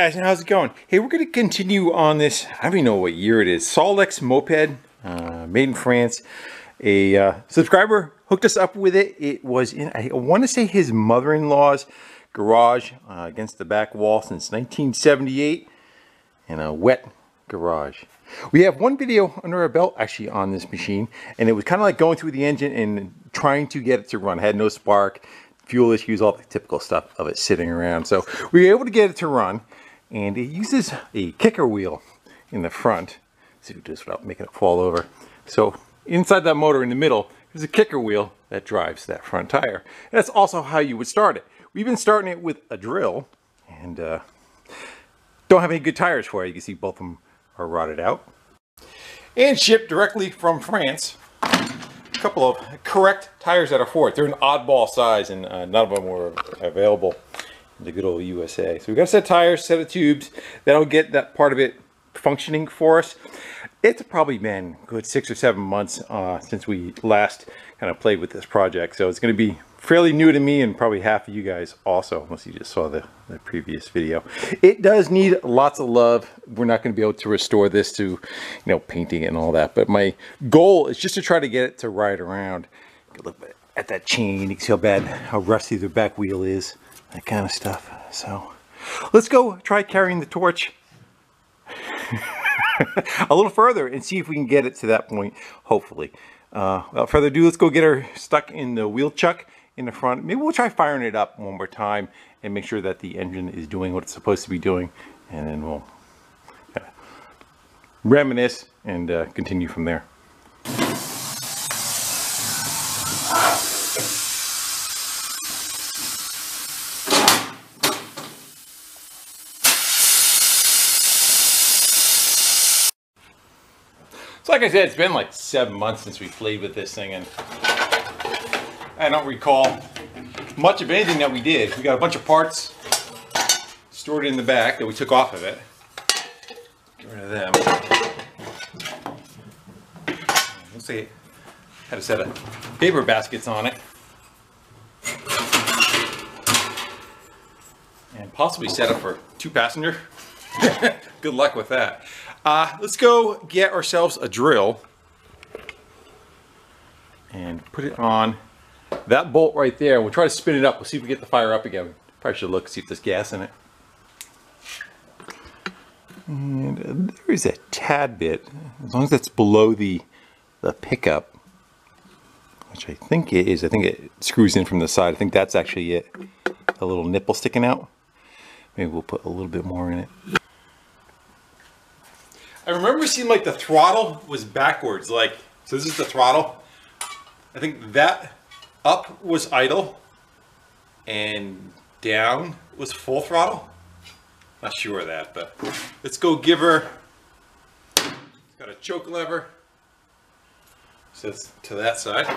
Guys, how's it going? Hey, we're going to continue on this, I don't even know what year it is, Solex moped, uh, made in France. A uh, subscriber hooked us up with it. It was in, I want to say his mother-in-law's garage uh, against the back wall since 1978 in a wet garage. We have one video under our belt actually on this machine and it was kind of like going through the engine and trying to get it to run. It had no spark, fuel issues, all the typical stuff of it sitting around. So we were able to get it to run and it uses a kicker wheel in the front. See if we do this without making it fall over. So inside that motor in the middle, there's a kicker wheel that drives that front tire. That's also how you would start it. We've been starting it with a drill and uh, don't have any good tires for it. You can see both of them are rotted out. And shipped directly from France a couple of correct tires that are for it. They're an oddball size and uh, none of them were available the good old USA. So we got a set of tires, set of tubes. That'll get that part of it functioning for us. It's probably been good six or seven months uh, since we last kind of played with this project. So it's going to be fairly new to me and probably half of you guys also, unless you just saw the, the previous video. It does need lots of love. We're not going to be able to restore this to, you know, painting and all that. But my goal is just to try to get it to ride around. Look at that chain. You can see how bad, how rusty the back wheel is. That kind of stuff. So let's go try carrying the torch a little further and see if we can get it to that point, hopefully. Uh, without further ado, let's go get her stuck in the wheel chuck in the front. Maybe we'll try firing it up one more time and make sure that the engine is doing what it's supposed to be doing. And then we'll reminisce and uh, continue from there. Like I said, it's been like seven months since we played with this thing and I don't recall much of anything that we did. We got a bunch of parts stored in the back that we took off of it. Get rid of them. Like it had a set of paper baskets on it. And possibly set up for two passenger. Good luck with that. Uh, let's go get ourselves a drill and put it on that bolt right there, we'll try to spin it up. We'll see if we get the fire up again. Probably should look, see if there's gas in it. And there is a tad bit, as long as that's below the, the pickup, which I think it is. I think it screws in from the side. I think that's actually it. A little nipple sticking out. Maybe we'll put a little bit more in it. I remember seeing like the throttle was backwards. Like, so this is the throttle. I think that up was idle and down was full throttle. Not sure of that, but let's go give her, got a choke lever, so to that side.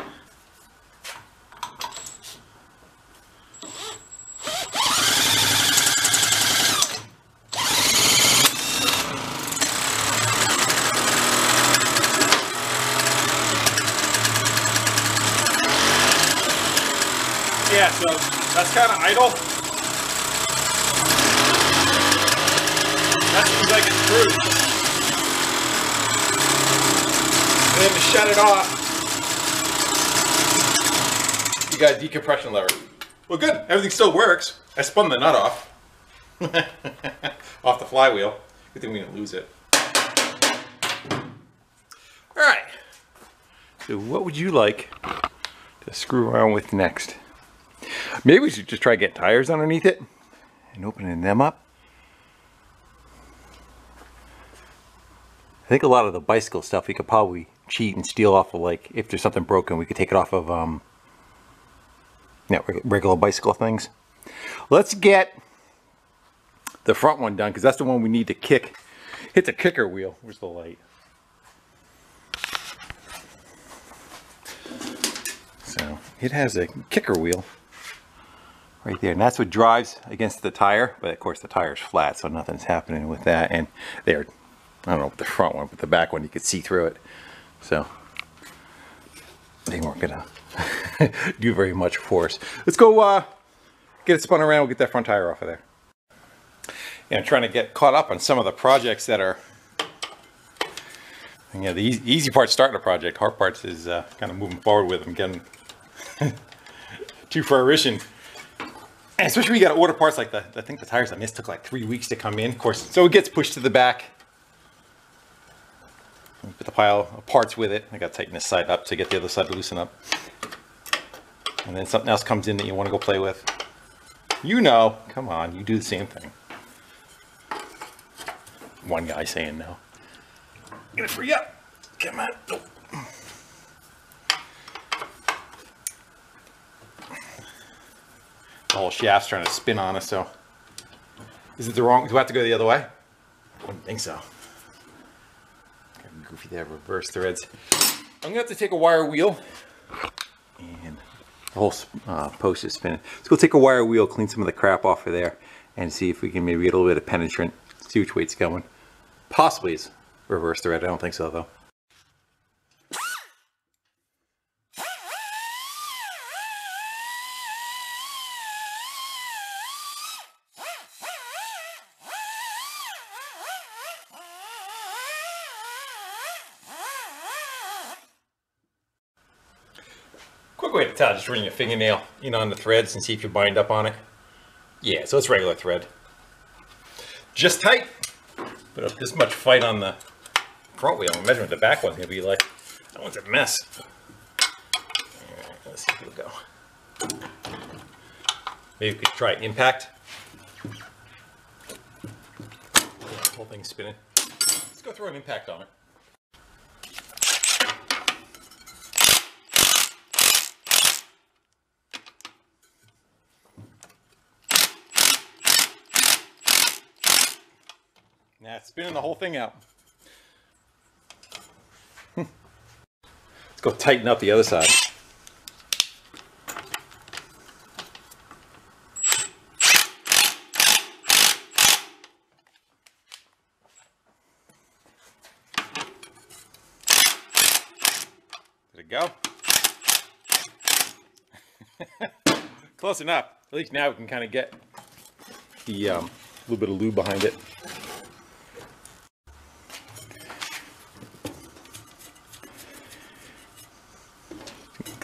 yeah, so that's kind of idle. That seems like it's crude. And then to shut it off, you got a decompression lever. Well good, everything still works. I spun the nut off. off the flywheel. Good thing we didn't lose it. Alright. So what would you like to screw around with next? Maybe we should just try to get tires underneath it and opening them up. I think a lot of the bicycle stuff we could probably cheat and steal off of like if there's something broken we could take it off of um regular bicycle things. Let's get the front one done because that's the one we need to kick. It's a kicker wheel. Where's the light? So it has a kicker wheel right there. And that's what drives against the tire. But of course the tire's flat, so nothing's happening with that. And there, I don't know the front one, but the back one, you could see through it. So they weren't gonna do very much for us. Let's go uh, get it spun around, we'll get that front tire off of there. you know, trying to get caught up on some of the projects that are, you know, the easy, part starting a project, hard parts is uh, kind of moving forward with them, getting to fruition. And especially when you got to order parts like the, I think the tires on this took like three weeks to come in, of course. So it gets pushed to the back. Put the pile of parts with it. I got to tighten this side up to get the other side to loosen up. And then something else comes in that you want to go play with. You know, come on, you do the same thing. One guy saying no. Get it free up. Come on. Oh. The whole shaft's trying to spin on us, so. Is it the wrong, do I have to go the other way? I wouldn't think so. Goofy there, reverse threads. I'm gonna have to take a wire wheel and the whole uh, post is spinning. Let's go take a wire wheel, clean some of the crap off of there and see if we can maybe get a little bit of penetrant, see which way it's going. Possibly it's reverse thread, I don't think so though. Just running your fingernail in on the threads and see if you bind up on it. Yeah, so it's regular thread. Just tight. Put up this much fight on the front wheel. I'm measuring the back one's gonna be like, that one's a mess. Right, let's see if it'll go. Maybe we could try impact. Whole thing's spinning. Let's go throw an impact on it. Yeah, it's spinning the whole thing out. Let's go tighten up the other side. Did it go? Close enough. At least now we can kind of get the um, little bit of lube behind it.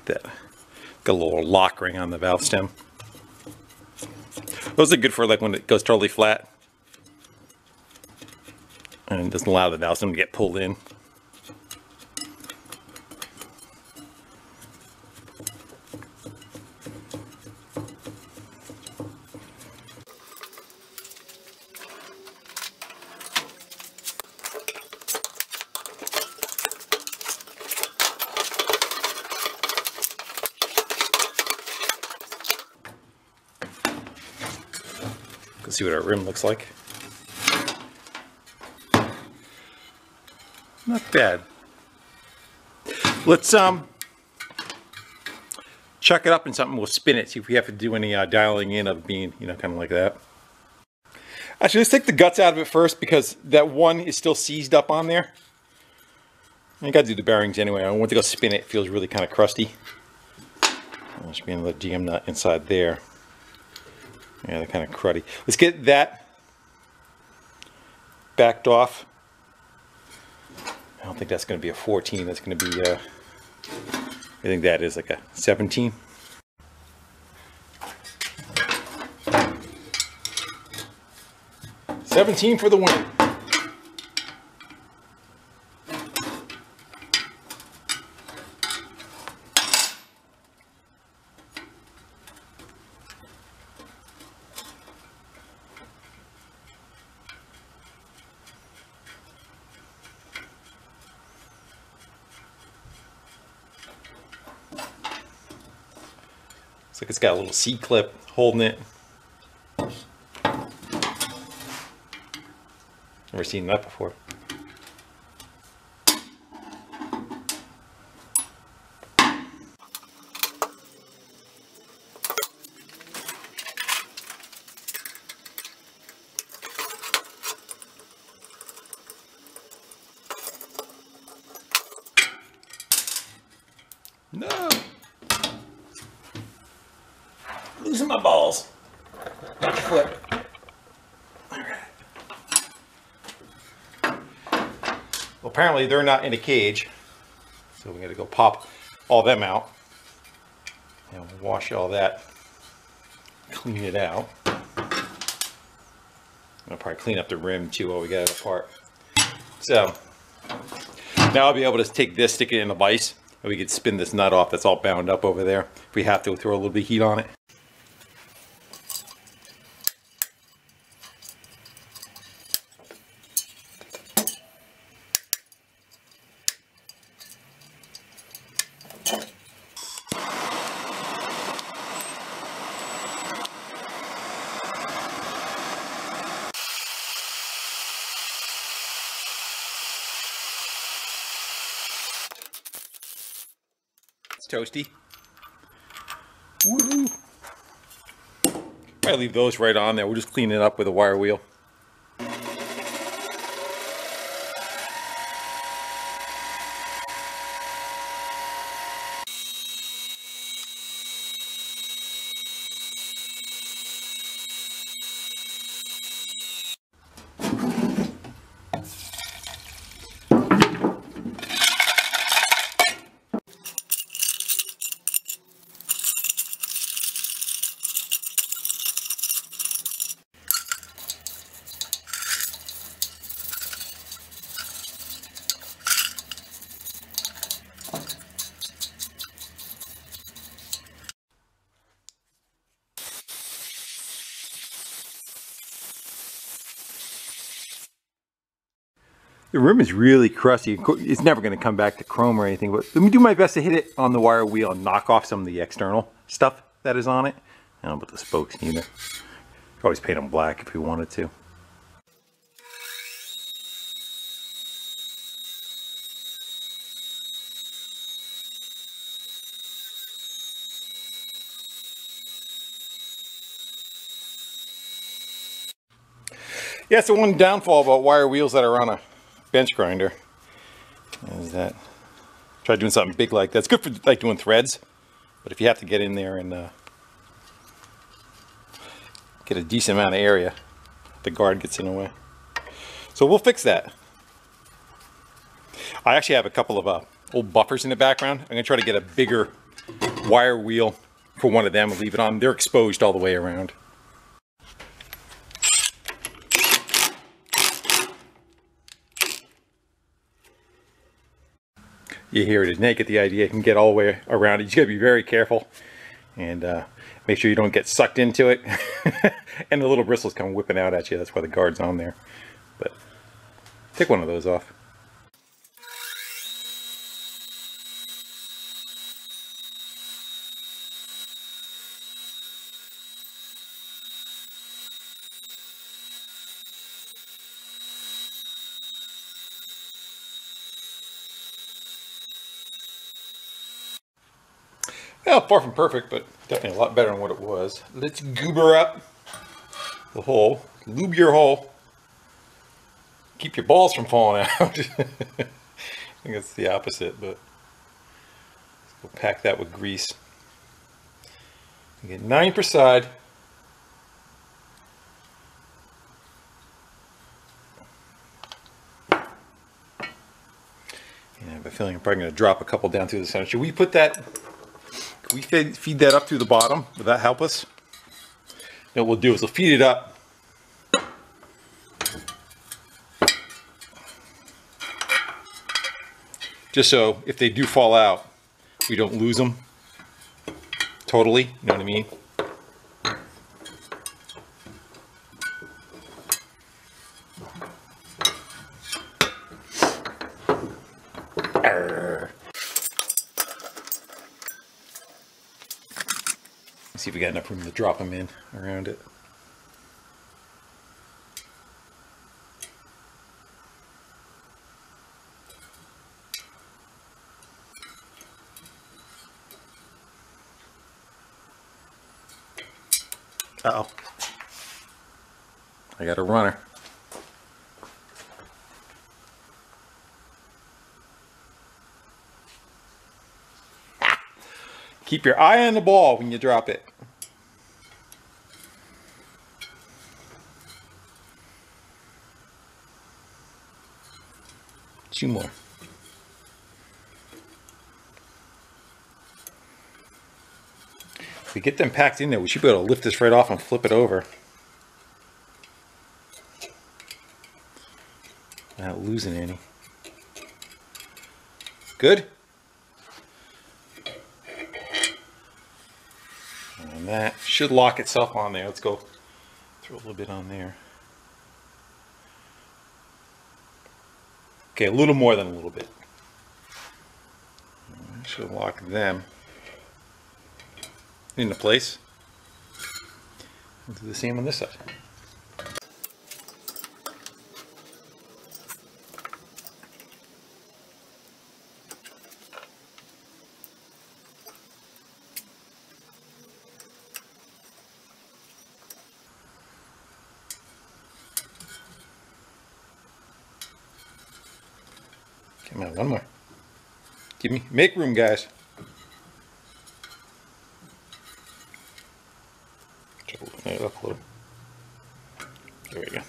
that a little lock ring on the valve stem. Those are good for like when it goes totally flat and it doesn't allow the valve stem to get pulled in. Let's see what our rim looks like. Not bad. Let's um chuck it up in something. We'll spin it. See if we have to do any uh, dialing in of being, you know, kind of like that. Actually, let's take the guts out of it first because that one is still seized up on there. I got to do the bearings anyway. I want to go spin it. It feels really kind of crusty. There should be another jam nut inside there. Yeah, they're kind of cruddy. Let's get that backed off. I don't think that's going to be a 14. That's going to be, uh, I think that is like a 17. Seventeen for the win. It's got a little C-clip holding it. Never seen that before. No! Losing my balls. Foot. Alright. apparently they're not in a cage. So we got to go pop all them out. And wash all that. Clean it out. I'll probably clean up the rim too while we get it apart. So now I'll be able to take this, stick it in a vise, and we can spin this nut off that's all bound up over there. If we have to, throw a little bit of heat on it. It's toasty. Woohoo! I leave those right on there. We'll just clean it up with a wire wheel. The rim is really crusty. It's never going to come back to chrome or anything, but let me do my best to hit it on the wire wheel and knock off some of the external stuff that is on it. I don't know about the spokes neither. always paint them black if you wanted to. Yeah, so one downfall about wire wheels that are on a bench grinder is that try doing something big like that. It's good for like doing threads, but if you have to get in there and uh, get a decent amount of area, the guard gets in the way. So we'll fix that. I actually have a couple of uh, old buffers in the background. I'm gonna try to get a bigger wire wheel for one of them and leave it on. They're exposed all the way around. You hear it. Now you the idea. Can get all the way around it. You just got to be very careful and uh, make sure you don't get sucked into it. and the little bristles come whipping out at you. That's why the guard's on there. But take one of those off. Well, far from perfect, but definitely a lot better than what it was. Let's goober up the hole. Lube your hole. Keep your balls from falling out. I think it's the opposite, but we'll pack that with grease. get nine per side. And I have a feeling I'm probably going to drop a couple down through the center. Should we put that we feed, feed that up through the bottom. Will that help us? Then what we'll do is we'll feed it up. Just so if they do fall out, we don't lose them totally, you know what I mean? Got enough room to drop them in around it. Uh oh I got a runner. Keep your eye on the ball when you drop it. Two more. If we get them packed in there, we should be able to lift this right off and flip it over. Not losing any. Good? And that should lock itself on there. Let's go throw a little bit on there. Okay, a little more than a little bit. Should lock them into place. do the same on this side. Come on, one more. Give me, make room, guys. Up a little. There we go.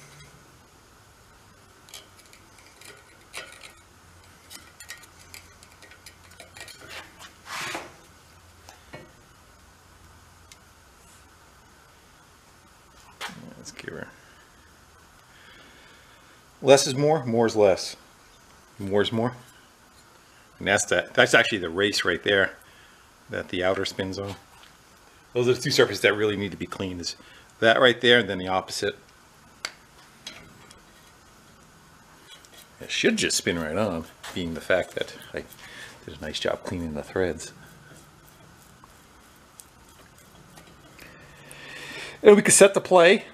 Let's give her. Less is more, more is less. More is more. And that's that. That's actually the race right there that the outer spins on. Those are the two surfaces that really need to be cleaned. Is that right there, and then the opposite. It should just spin right on, being the fact that I did a nice job cleaning the threads. And we can set the play,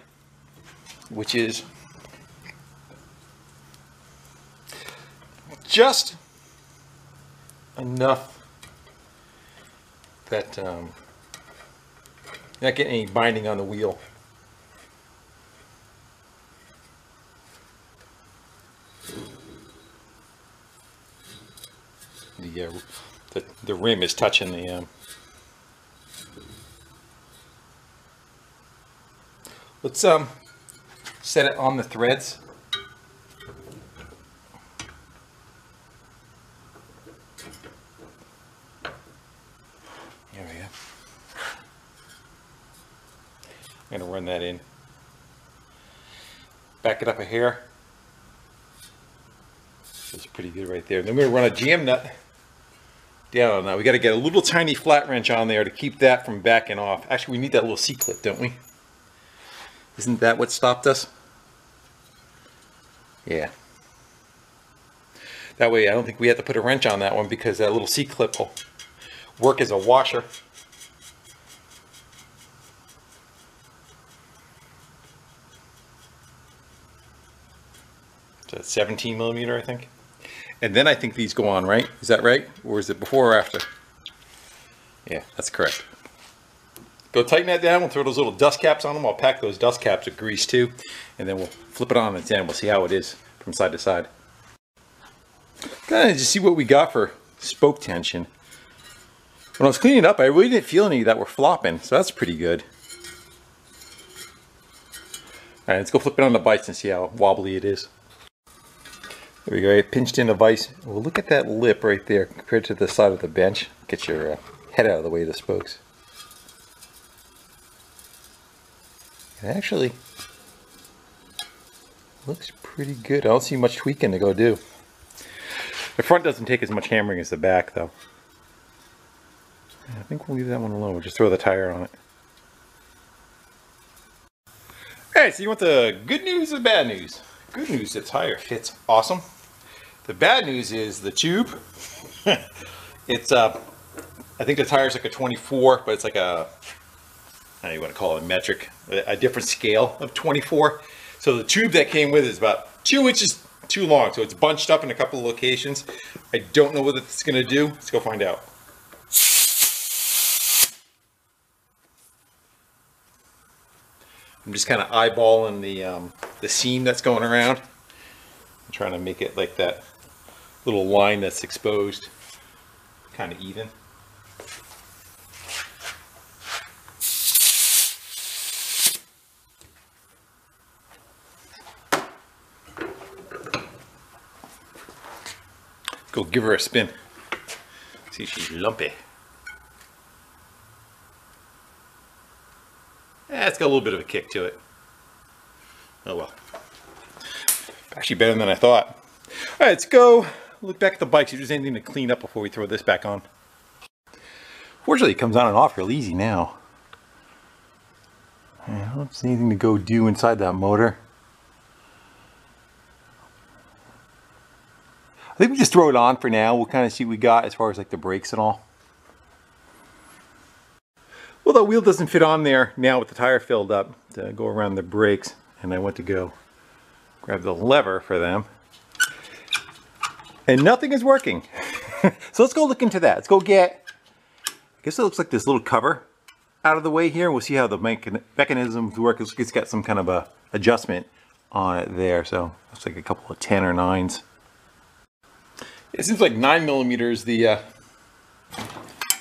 which is just enough that um, not getting any binding on the wheel. The, uh, the, the rim is touching the um, let's um set it on the threads I'm going to run that in. Back it up a hair. That's pretty good right there. Then we're going to run a jam nut down on that. We got to get a little tiny flat wrench on there to keep that from backing off. Actually, we need that little C-clip, don't we? Isn't that what stopped us? Yeah. That way I don't think we have to put a wrench on that one because that little C-clip will work as a washer. So 17 millimeter, I think. And then I think these go on, right? Is that right? Or is it before or after? Yeah, that's correct. Go tighten that down. We'll throw those little dust caps on them. I'll pack those dust caps with grease too. And then we'll flip it on its end. We'll see how it is from side to side. Kind of just see what we got for spoke tension. When I was cleaning up, I really didn't feel any that were flopping. So that's pretty good. All right, let's go flip it on the bites and see how wobbly it is. There we go, I pinched in a vise. Well, look at that lip right there compared to the side of the bench. Get your uh, head out of the way of the spokes. It actually looks pretty good. I don't see much tweaking to go do. The front doesn't take as much hammering as the back, though. I think we'll leave that one alone. We'll just throw the tire on it. Okay, so you want the good news or bad news? Good news, the tire fits awesome. The bad news is the tube. it's uh, I think the tire's like a 24, but it's like a, I don't you want to call it a metric, a different scale of 24. So the tube that came with is about two inches too long. So it's bunched up in a couple of locations. I don't know what it's going to do. Let's go find out. I'm just kind of eyeballing the, um, the seam that's going around. I'm trying to make it like that little line that's exposed kind of even. go give her a spin. See she's lumpy. Eh, it's got a little bit of a kick to it. Oh well. Actually better than I thought. All right, let's go look back at the bike, see if there's anything to clean up before we throw this back on. Fortunately, it comes on and off real easy now. I don't see anything to go do inside that motor. I think we just throw it on for now. We'll kind of see what we got as far as like the brakes and all. Well, the wheel doesn't fit on there now with the tire filled up to go around the brakes. And I went to go grab the lever for them. And nothing is working. so let's go look into that. Let's go get, I guess it looks like this little cover out of the way here. We'll see how the mechanisms work. It's got some kind of a adjustment on it there. So looks like a couple of 10 or 9s. It seems like nine millimeters the uh,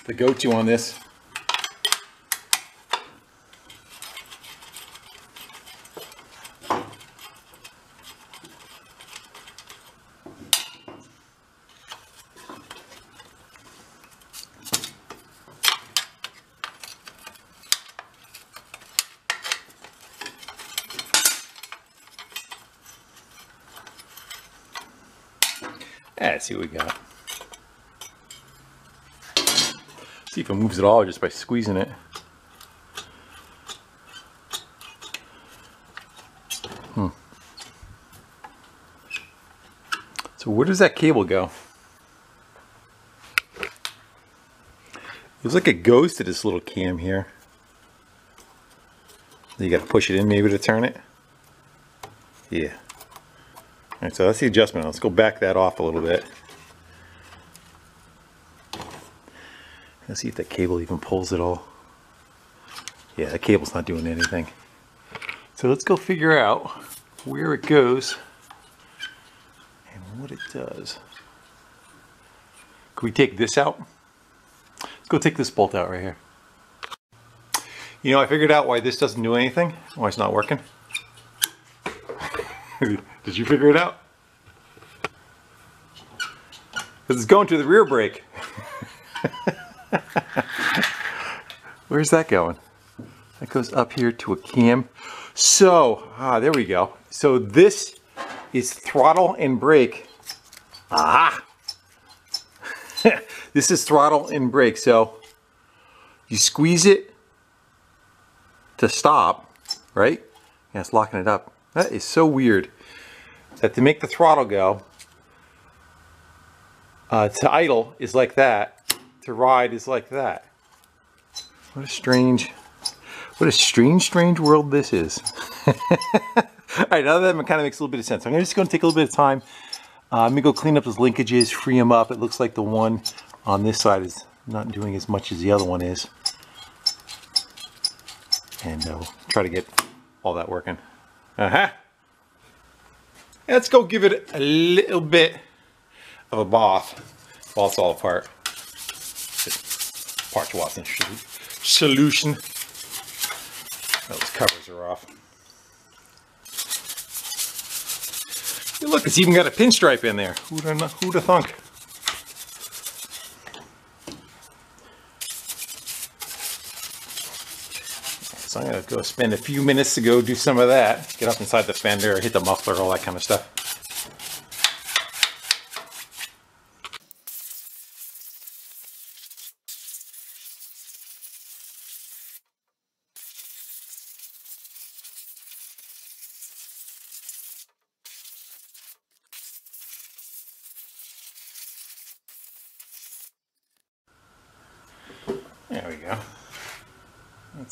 the go-to on this. Let's see what we got. See if it moves at all just by squeezing it. Hmm. So where does that cable go? Looks like it goes to this little cam here. You got to push it in maybe to turn it. Yeah. All right, so that's the adjustment. Let's go back that off a little bit. Let's see if that cable even pulls at all. Yeah, the cable's not doing anything. So let's go figure out where it goes and what it does. Can we take this out? Let's go take this bolt out right here. You know, I figured out why this doesn't do anything, why it's not working. Did you figure it out? Because it's going to the rear brake. Where's that going? That goes up here to a cam. So, ah, there we go. So this is throttle and brake. Ah! this is throttle and brake. So you squeeze it to stop, right? Yeah, it's locking it up. That is so weird. That to make the throttle go, uh, to idle is like that, to ride is like that. What a strange, what a strange, strange world this is. All right, now that it kind of makes a little bit of sense. I'm just going to take a little bit of time. Uh, let me go clean up those linkages, free them up. It looks like the one on this side is not doing as much as the other one is. And uh, we'll try to get all that working. Uh-huh. Let's go give it a little bit of a bath while it's all apart. Parts Watson solution. Oh, Those covers are off. Hey, look, it's even got a pinstripe in there. Who'd have, who'd have thunk? So I'm going to go spend a few minutes to go do some of that. Get up inside the fender, hit the muffler, all that kind of stuff.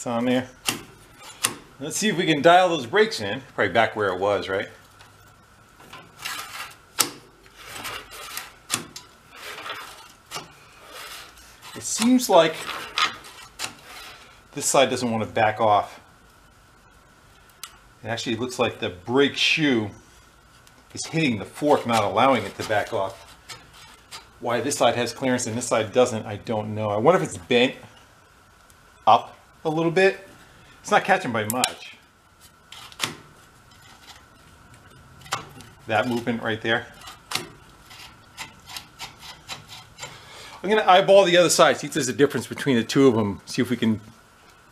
On there. Let's see if we can dial those brakes in. Probably back where it was, right? It seems like this side doesn't want to back off. It actually looks like the brake shoe is hitting the fork, not allowing it to back off. Why this side has clearance and this side doesn't, I don't know. I wonder if it's bent up a little bit it's not catching by much. That movement right there. I'm gonna eyeball the other side, see if there's a difference between the two of them, see if we can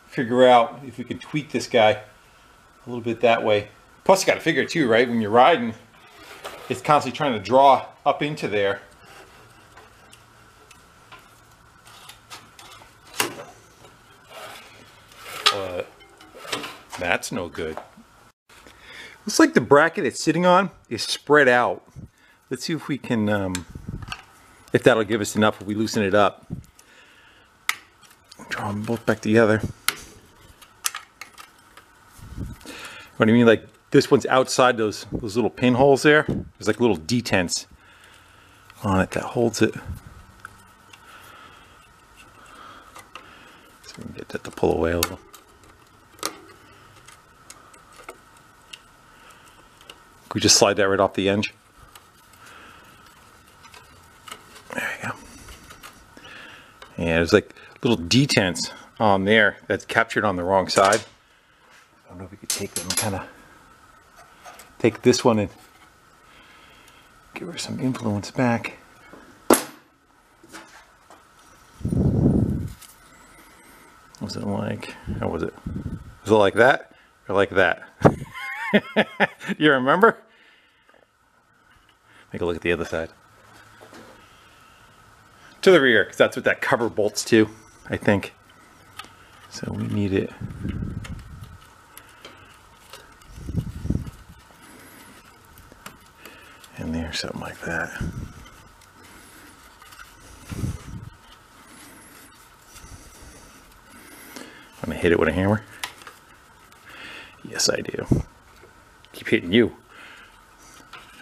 figure out if we can tweak this guy a little bit that way. Plus you gotta figure too, right? When you're riding, it's constantly trying to draw up into there. That's no good. Looks like the bracket it's sitting on is spread out. Let's see if we can, um, if that'll give us enough if we loosen it up. Draw them both back together. What do you mean? Like this one's outside those those little pinholes there. There's like little detents on it that holds it. So we can get that to pull away a little. We just slide that right off the edge? There you go. And there's like little detents on there that's captured on the wrong side. I don't know if we could take them and kind of take this one and give her some influence back. Was it like, how was it? Was it like that or like that? you remember? Take a look at the other side. To the rear, because that's what that cover bolts to, I think. So we need it. In there, something like that. I'm gonna hit it with a hammer. Yes, I do keep hitting you.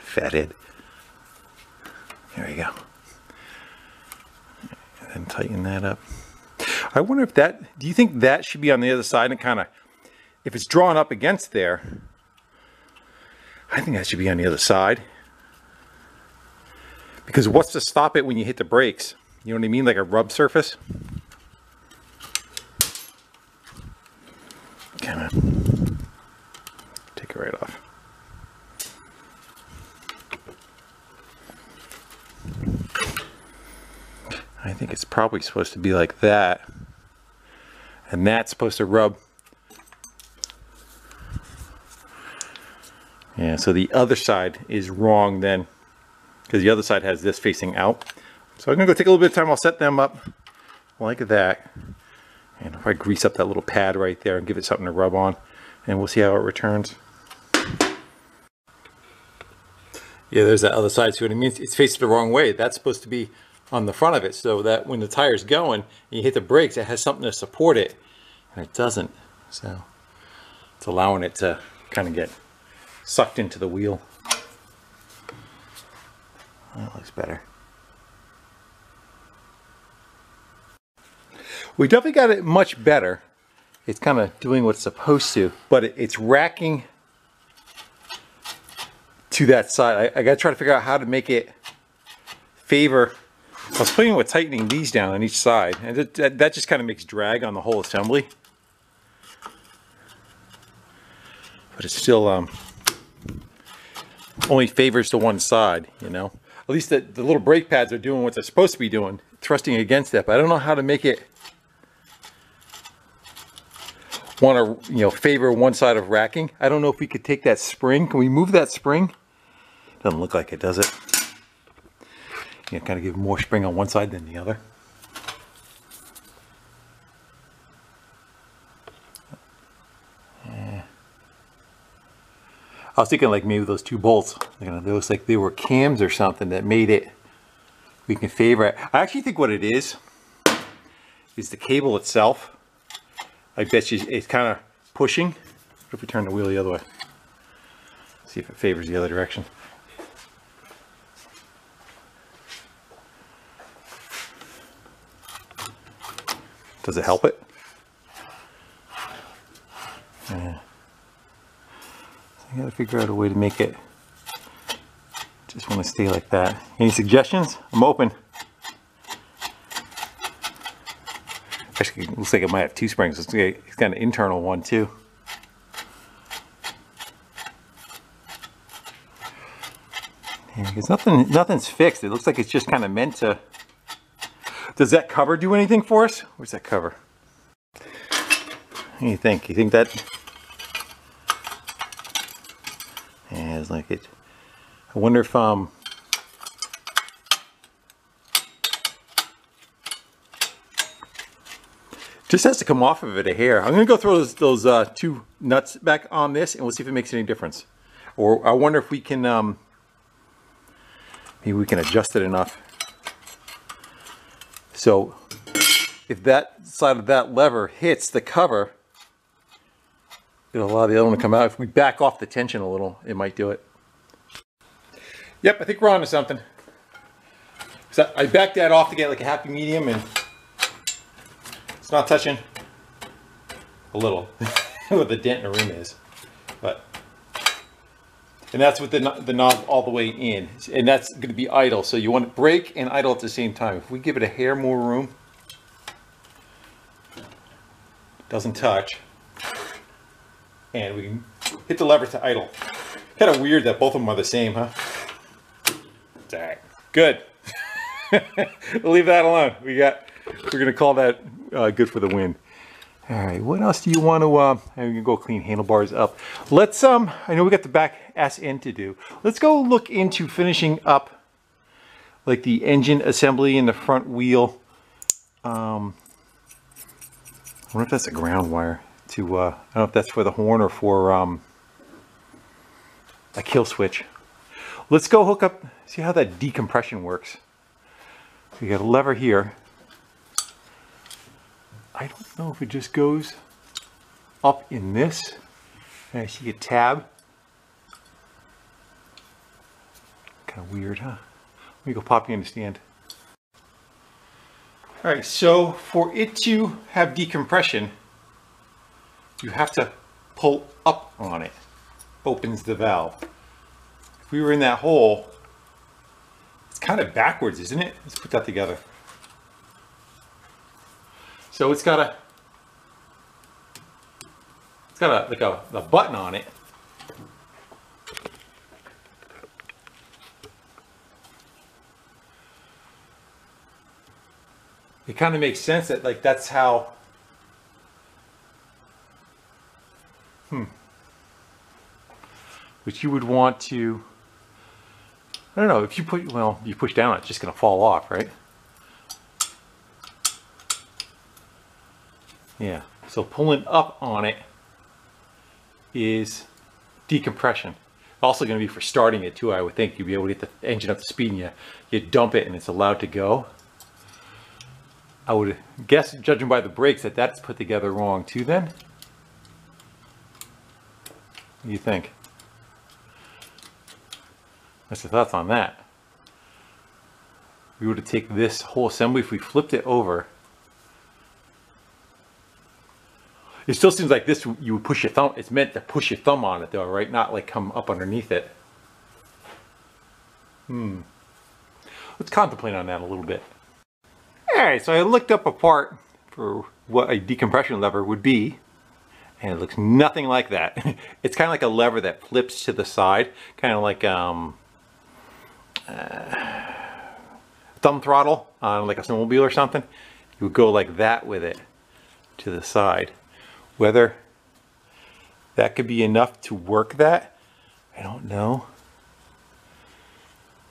Fathead. There we go. And then tighten that up. I wonder if that, do you think that should be on the other side and kind of, if it's drawn up against there, I think that should be on the other side. Because what's to stop it when you hit the brakes? You know what I mean? Like a rub surface? Kind of take it right off. I think it's probably supposed to be like that. And that's supposed to rub. Yeah, so the other side is wrong then. Because the other side has this facing out. So I'm to go take a little bit of time. I'll set them up like that. And if I grease up that little pad right there and give it something to rub on. And we'll see how it returns. Yeah, there's that other side. See what I mean? It's facing the wrong way. That's supposed to be on the front of it so that when the tire's going and you hit the brakes, it has something to support it. And it doesn't. So it's allowing it to kind of get sucked into the wheel. That looks better. We definitely got it much better. It's kind of doing what it's supposed to, but it's racking to that side. I, I got to try to figure out how to make it favor I was playing with tightening these down on each side, and it, that, that just kind of makes drag on the whole assembly. But it still um, only favors to one side, you know. At least the, the little brake pads are doing what they're supposed to be doing, thrusting against that, But I don't know how to make it want to, you know, favor one side of racking. I don't know if we could take that spring. Can we move that spring? Doesn't look like it, does it? Know, kind of give more spring on one side than the other. Yeah. I was thinking like maybe those two bolts, you know, was like they were cams or something that made it, we can favor it. I actually think what it is, is the cable itself. I bet you it's kind of pushing. What if we turn the wheel the other way? See if it favors the other direction. Does it help it? Yeah. I gotta figure out a way to make it just want to stay like that. Any suggestions? I'm open. Actually, it looks like it might have two springs. It's got an internal one too. Yeah, because nothing, nothing's fixed. It looks like it's just kind of meant to Does that cover do anything for us? Where's that cover? What do you think? You think that? Yeah, it's like it. I wonder if um. Just has to come off of it a hair. I'm gonna go throw those, those uh, two nuts back on this and we'll see if it makes any difference. Or I wonder if we can, um, maybe we can adjust it enough. So if that side of that lever hits the cover, it'll allow the other one to come out. If we back off the tension a little, it might do it. Yep, I think we're on to something. So I backed that off to get like a happy medium and it's not touching a little what the dent in the rim is. And that's with the, the knob all the way in. And that's going to be idle. So you want to brake and idle at the same time. If we give it a hair more room, doesn't touch, and we can hit the lever to idle. Kind of weird that both of them are the same, huh? Alright, good. we'll leave that alone. We got, we're gonna call that uh, good for the win. All right, what else do you want to, uh, I'm gonna go clean handlebars up. Let's, um, I know we got the back ass end to do. Let's go look into finishing up like the engine assembly and the front wheel. Um, I wonder if that's a ground wire to, uh, I don't know if that's for the horn or for um, a kill switch. Let's go hook up, see how that decompression works. We got a lever here. I don't know if it just goes up in this. And I see a tab. Kind of weird, huh? Let me go pop you in the stand. All right, so for it to have decompression, you have to pull up on it. Opens the valve. If we were in that hole, it's kind of backwards, isn't it? Let's put that together. So it's got a, it's got a like a, a button on it. It kind of makes sense that like that's how hmm. Which you would want to I don't know if you put well you push down it's just gonna fall off right yeah so pulling up on it is decompression also going to be for starting it too I would think you'd be able to get the engine up to speed and you, you dump it and it's allowed to go I would guess, judging by the brakes, that that's put together wrong too then? What do you think? What's your thoughts on that? We were to take this whole assembly, if we flipped it over, it still seems like this, you would push your thumb, it's meant to push your thumb on it though, right? Not like come up underneath it. Hmm. Let's contemplate on that a little bit. Alright, so I looked up a part for what a decompression lever would be, and it looks nothing like that. it's kind of like a lever that flips to the side, kind of like um, uh, thumb throttle on like a snowmobile or something. You would go like that with it to the side. Whether that could be enough to work that, I don't know.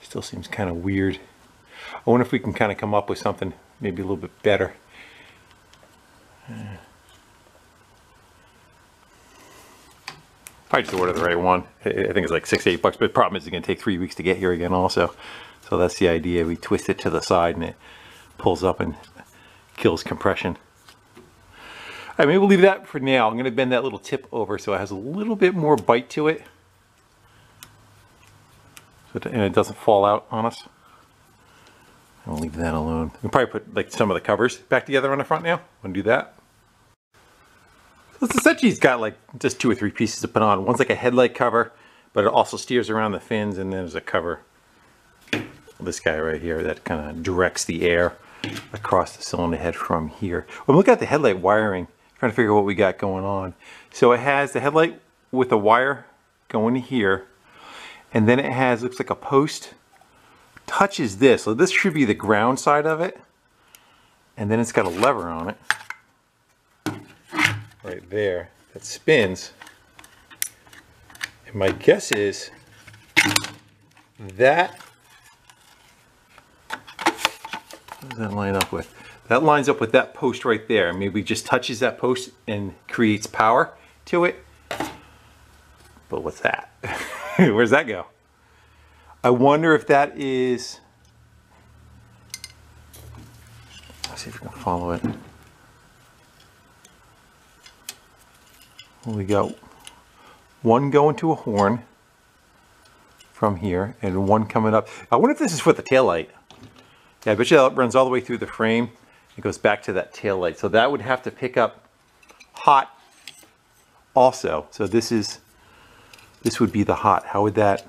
Still seems kind of weird. I wonder if we can kind of come up with something maybe a little bit better. Probably just order the right one. I think it's like six, eight bucks, but the problem is it's to take three weeks to get here again also. So that's the idea. We twist it to the side and it pulls up and kills compression. Right, maybe we'll leave that for now. I'm to bend that little tip over so it has a little bit more bite to it. and it doesn't fall out on us. I'll leave that alone. We'll probably put like some of the covers back together on the front now. Want to do that? So this essentially has got like just two or three pieces to put on. One's like a headlight cover, but it also steers around the fins and then there's a cover. This guy right here that kind of directs the air across the cylinder head from here. When we look at the headlight wiring, trying to figure out what we got going on. So it has the headlight with a wire going here, and then it has, looks like a post touches this, so this should be the ground side of it. and then it's got a lever on it right there that spins. And my guess is that what does that line up with? That lines up with that post right there. Maybe just touches that post and creates power to it. But what's that? Where's that go? I wonder if that is, let's see if we can follow it. We got one going to a horn from here and one coming up. I wonder if this is for the tail light. Yeah, I bet you that runs all the way through the frame. It goes back to that tail light. So that would have to pick up hot also. So this is, this would be the hot. How would that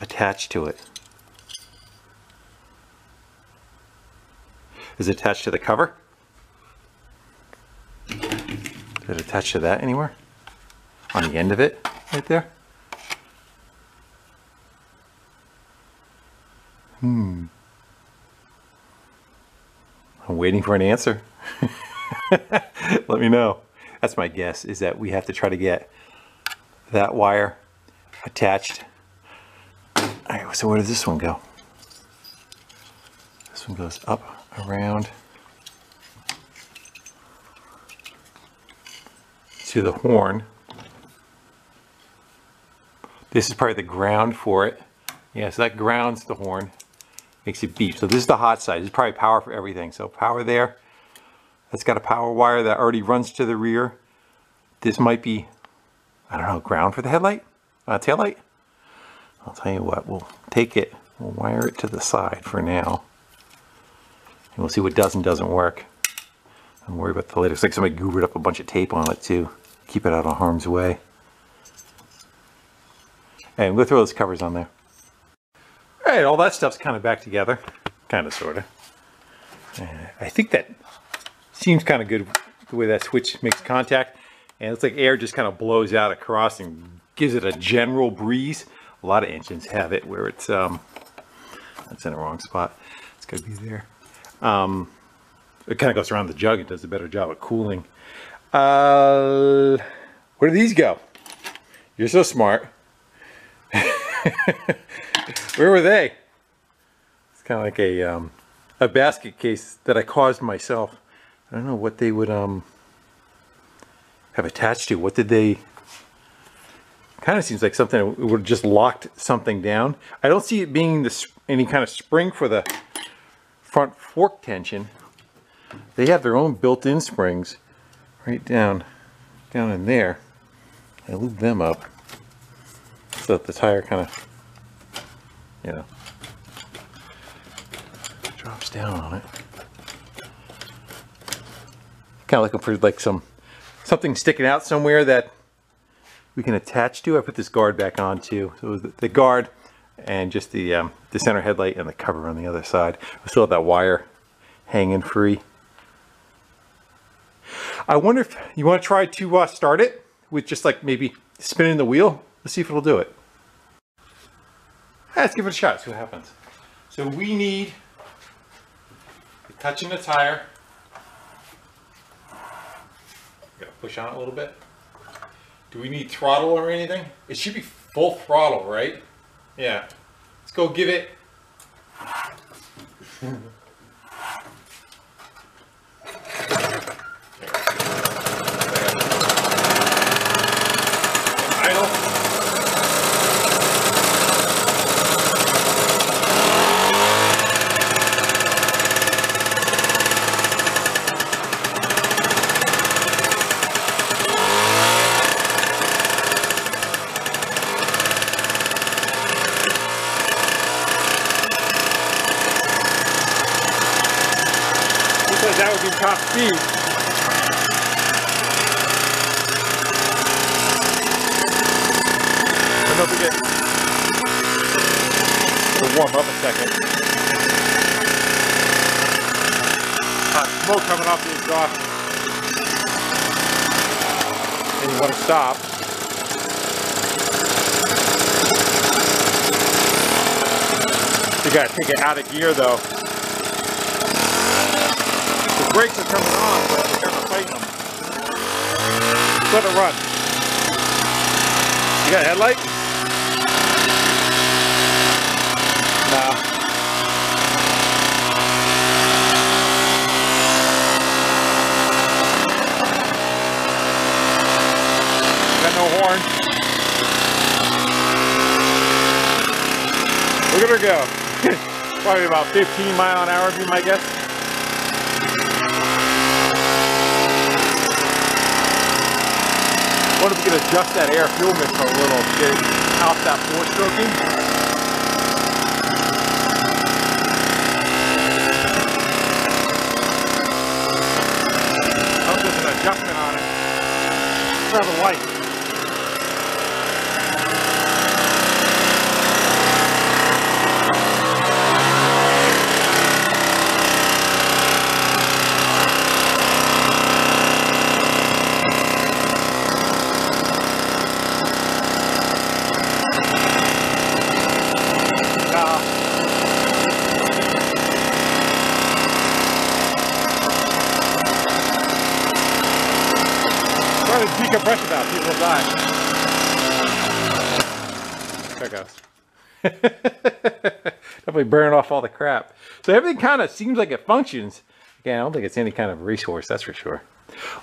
attach to it? Is it attached to the cover? Is it attached to that anywhere? On the end of it, right there? Hmm. I'm waiting for an answer. Let me know. That's my guess, is that we have to try to get that wire attached. All right, so where does this one go? This one goes up, around, to the horn. This is probably the ground for it. Yeah, so that grounds the horn makes it beep. So this is the hot side. It's probably power for everything. So power there. That's got a power wire that already runs to the rear. This might be, I don't know, ground for the headlight? Uh, tail light? I'll tell you what, we'll take it, we'll wire it to the side for now. And we'll see what does and doesn't work. I'm worried about the latest. Like somebody goobered up a bunch of tape on it too. Keep it out of harm's way. And we'll throw those covers on there. All right, all that stuff's kind of back together, kind of, sort of. Uh, I think that seems kind of good the way that switch makes contact. And it's like air just kind of blows out across and gives it a general breeze. A lot of engines have it where it's, um, that's in the wrong spot. It's got to be there. Um, it kind of goes around the jug. It does a better job of cooling. Uh, where do these go? You're so smart. Where were they? It's kind of like a um, a basket case that I caused myself. I don't know what they would um have attached to. What did they? Kind of seems like something would have just locked something down. I don't see it being this any kind of spring for the front fork tension. They have their own built-in springs right down down in there. I lube them up so that the tire kind of you know, drops down on it. Kind of looking for like some, something sticking out somewhere that we can attach to. I put this guard back on too. So the, the guard and just the, um, the center headlight and the cover on the other side. We still have that wire hanging free. I wonder if you want to try to uh, start it with just like maybe spinning the wheel. Let's see if it'll do it. Let's give it a shot, see what happens. So we need touching the tire. Gotta push on it a little bit. Do we need throttle or anything? It should be full throttle, right? Yeah. Let's go give it top speed. And don't forget to warm up a second. Hot smoke coming off the exhaust. And you want to stop. You gotta take it out of gear though. The brakes are coming on, but we're of fighting them. Let it run. You got a headlight? No horn. Look at her go. Probably about 15 mile an hour, be my guess. wonder if we could adjust that air fuel mix a little get out that four stroking. Adjustment on it. It's rather light. decompression valve, people will die. There goes. Definitely burning off all the crap. So everything kind of seems like it functions. Again, I don't think it's any kind of racehorse, that's for sure.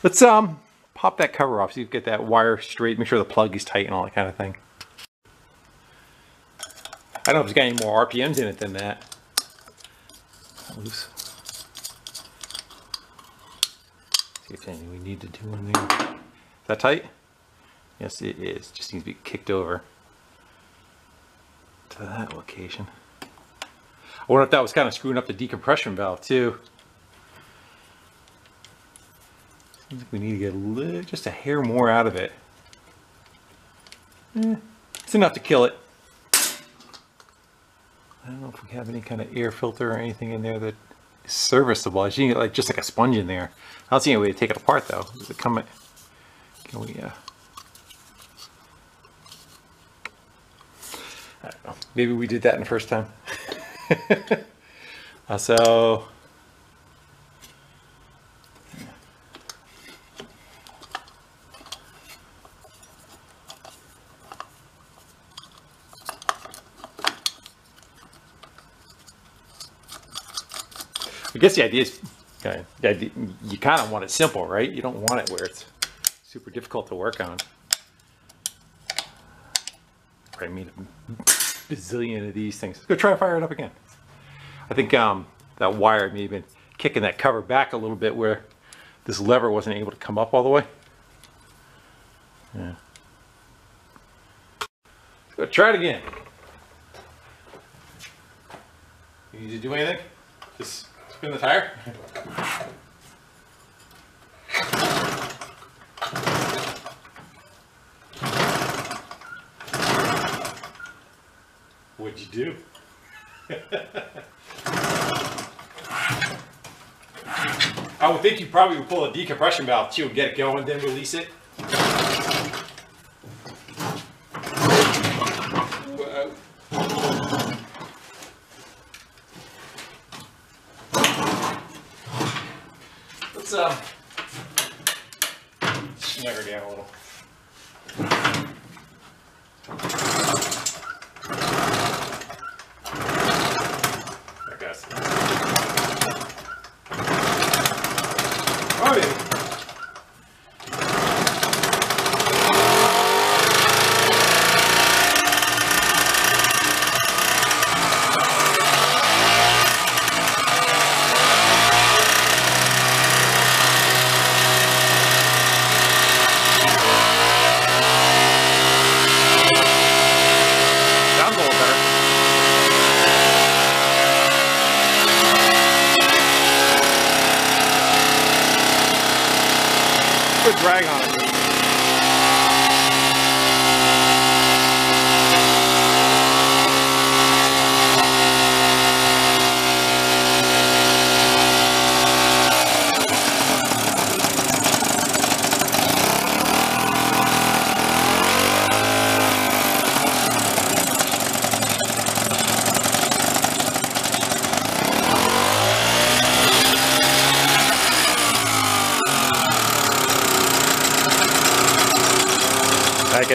Let's um pop that cover off so you get that wire straight, make sure the plug is tight and all that kind of thing. I don't know if it's got any more RPMs in it than that. Loose. See if anything we need to do in there that tight? Yes, it is. Just needs to be kicked over to that location. I wonder if that was kind of screwing up the decompression valve too. Seems like we need to get a little, just a hair more out of it. Eh, it's enough to kill it. I don't know if we have any kind of air filter or anything in there that is serviceable. I see like just like a sponge in there. I don't see any way to take it apart though. Does it come can we, uh, I don't know. Maybe we did that in the first time. uh, so, I guess the idea is, you kind of want it simple, right? You don't want it where it's super difficult to work on. I a bazillion of these things. Let's go try to fire it up again. I think um, that wire may have been kicking that cover back a little bit where this lever wasn't able to come up all the way. Yeah. Let's go try it again. You need to do anything? Just spin the tire? do? I would think you probably would pull a decompression valve too and get it going, then release it.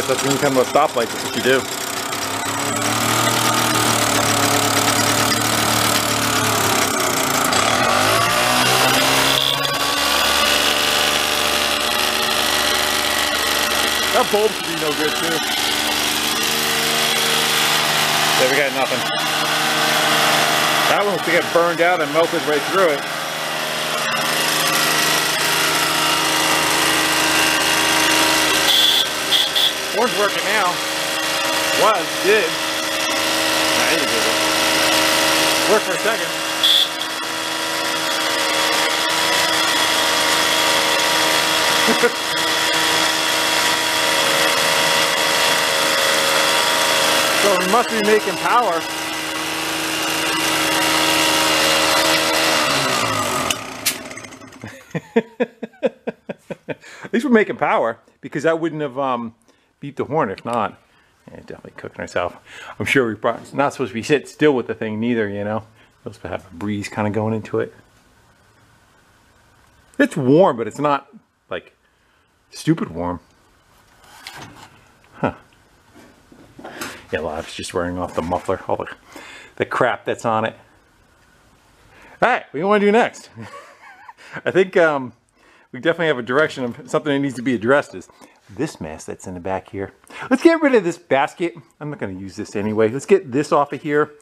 That's when you come to a stoplight. That's what you do. That bulb should be no good too. There we got nothing. That one to get burned out and melted right through it. Working now. Was, did. Now you did it. Worked for a second. So it must be making power. At least we're making power because that wouldn't have um, beat the horn if not. Yeah, definitely cooking herself. I'm sure we're not supposed to be sit still with the thing neither, you know. Supposed to have a breeze kind of going into it. It's warm, but it's not like stupid warm. Huh. Yeah, Live's just wearing off the muffler, all the, the crap that's on it. All right, what do you want to do next? I think um, we definitely have a direction of something that needs to be addressed is this mess that's in the back here. Let's get rid of this basket. I'm not going to use this anyway. Let's get this off of here.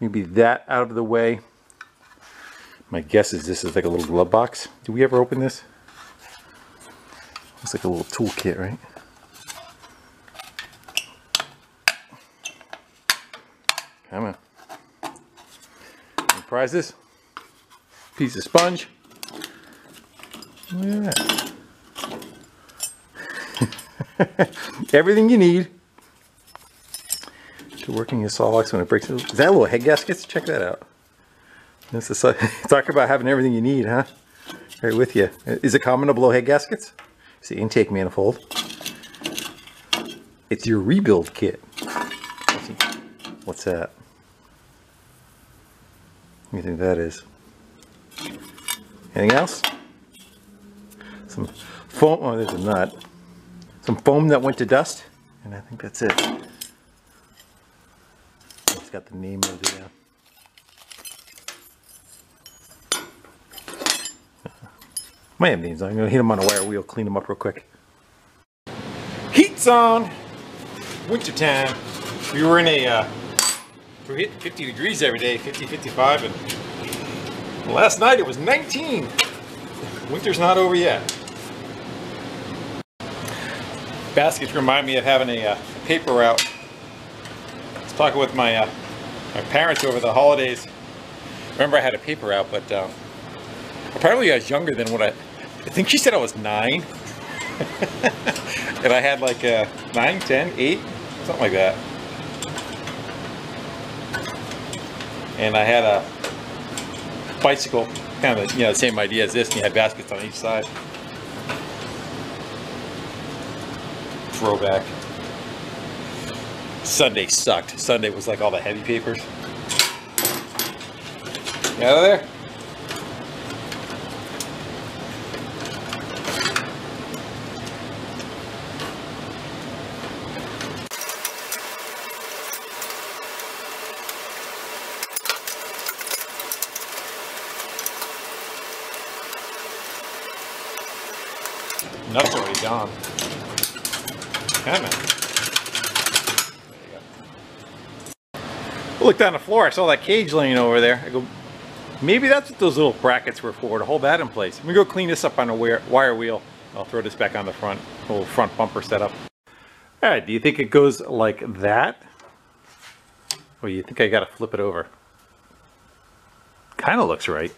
Maybe that out of the way. My guess is this is like a little glove box. Do we ever open this? Looks like a little toolkit, right? Come on. Any prizes? Piece of sponge. Look at that. Everything you need to working your Solex when it breaks. Is that little head gaskets? Check that out. This is talk about having everything you need, huh? Right with you. Is it common to blow head gaskets? It's the intake manifold. It's your rebuild kit. What's that? What do you think that is? Anything else? Some foam, oh there's a nut. Some foam that went to dust, and I think that's it. It's got the name of the, uh, Might names. I'm gonna hit them on a wire wheel, clean them up real quick. Heat's on. Winter time. We were in a, uh, we're hitting 50 degrees every day, 50, 55, and last night it was 19. Winter's not over yet. Baskets remind me of having a uh, paper route. I was talking with my uh, my parents over the holidays. Remember I had a paper route, but uh, apparently I was younger than what I, I think she said I was nine. and I had like a nine, 10, 8, something like that. And I had a bicycle, kind of, you know, the same idea as this, and you had baskets on each side. Throwback. Sunday sucked. Sunday was like all the heavy papers. You out of there? Nuts already gone. Damn it. I looked down the floor, I saw that cage laying over there. I go, maybe that's what those little brackets were for, to hold that in place. Let me go clean this up on a wire, wire wheel. I'll throw this back on the front, little front bumper setup. All right, do you think it goes like that? Or you think I gotta flip it over? Kind of looks right.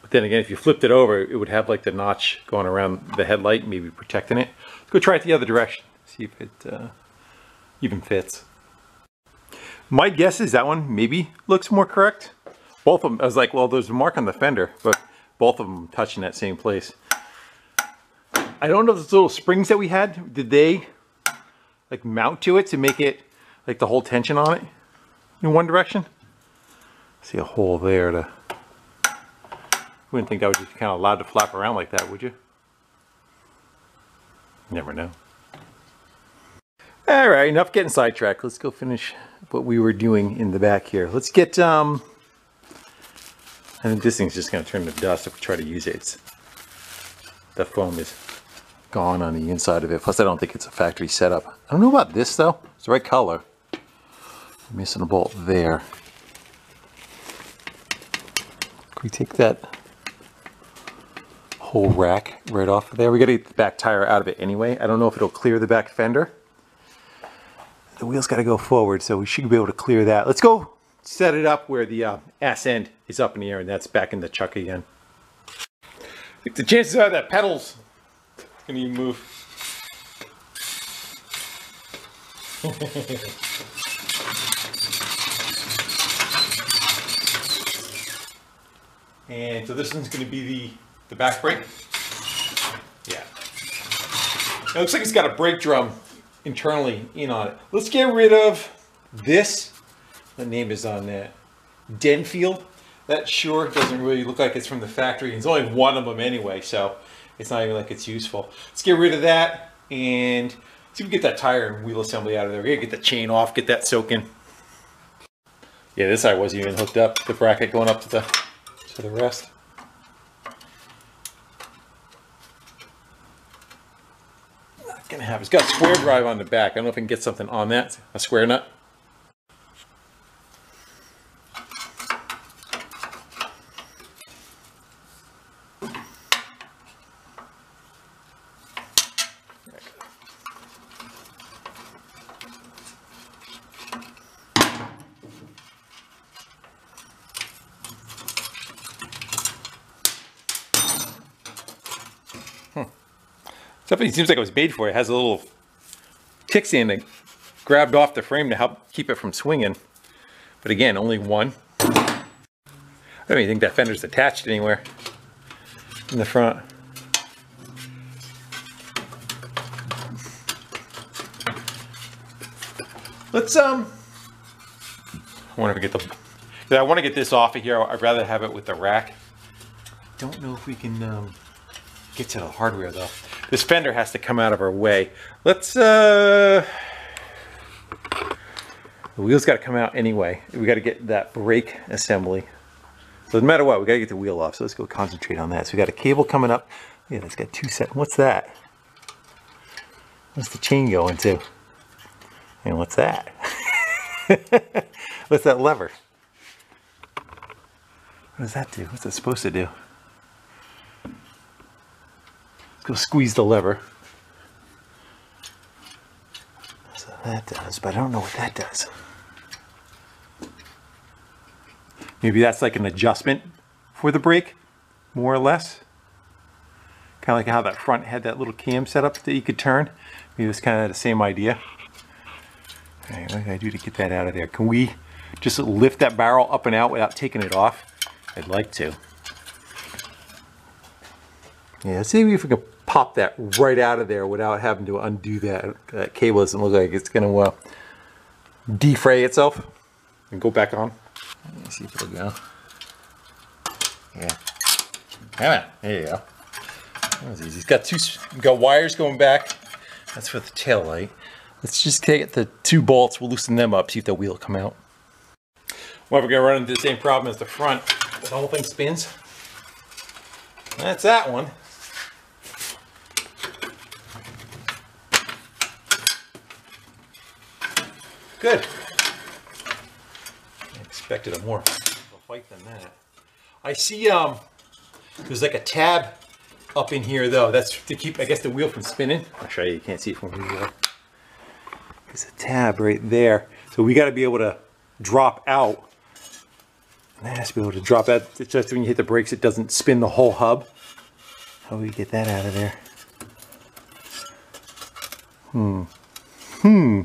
But then again, if you flipped it over, it would have like the notch going around the headlight, maybe protecting it. Let's go try it the other direction. See if it uh, even fits. My guess is that one maybe looks more correct. Both of them, I was like, well, there's a mark on the fender, but both of them touching that same place. I don't know if those little springs that we had, did they like mount to it to make it like the whole tension on it in one direction? See a hole there to, wouldn't think that would just kind of allowed to flap around like that, would you? Never know. All right, enough getting sidetracked. Let's go finish what we were doing in the back here. Let's get, um, I think this thing's just going to turn to dust if we try to use it. It's, the foam is gone on the inside of it. Plus, I don't think it's a factory setup. I don't know about this, though. It's the right color. I'm missing a bolt there. Can we take that whole rack right off of there? We got to get the back tire out of it anyway. I don't know if it'll clear the back fender. The wheel's got to go forward, so we should be able to clear that. Let's go set it up where the uh, ass end is up in the air, and that's back in the chuck again. The chances are that pedal's gonna move. and so this one's gonna be the, the back brake. Yeah. It looks like it's got a brake drum internally in on it. Let's get rid of this. The name is on that. Denfield. That sure doesn't really look like it's from the factory. There's only one of them anyway, so it's not even like it's useful. Let's get rid of that and see if we get that tire and wheel assembly out of there. We gotta get the chain off, get that soaking. Yeah, this side wasn't even hooked up. The bracket going up to the to the rest. Gonna have. It's got a square drive on the back. I don't know if I can get something on that. A square nut. Definitely seems like it was made for it. It has a little kickstand that grabbed off the frame to help keep it from swinging. But again, only one. I don't even think that fender's attached anywhere in the front. Let's, um, I wonder if get the, yeah, I want to get this off of here. I'd rather have it with the rack. Don't know if we can, um, get to the hardware though. This fender has to come out of our way. Let's, uh, the wheel's got to come out anyway. We got to get that brake assembly. So no matter what, we got to get the wheel off. So let's go concentrate on that. So we got a cable coming up. Yeah, it's got two set. What's that? What's the chain going to? And what's that? what's that lever? What does that do? What's it supposed to do? Let's go squeeze the lever. So that does, but I don't know what that does. Maybe that's like an adjustment for the brake, more or less. Kind of like how that front had that little cam set up that you could turn. Maybe it's kind of the same idea. All right, what can I do to get that out of there? Can we just lift that barrel up and out without taking it off? I'd like to. Yeah, see if we can pop that right out of there without having to undo that. That cable doesn't look like it's going to uh, defray itself and go back on. Let me see if it'll go. Yeah. Come on. There you go. That was easy. It's got two got wires going back. That's for the tail light. Let's just get the two bolts. We'll loosen them up, see if the wheel will come out. Well, we're going to run into the same problem as the front. The whole thing spins. That's that one. Good. I expected a more fight than that. I see um there's like a tab up in here though. That's to keep I guess the wheel from spinning. I'll show you, you can't see it from here. There's a tab right there. So we gotta be able to drop out. That has to be able to drop out. It's just when you hit the brakes it doesn't spin the whole hub. How do we get that out of there? Hmm. Hmm.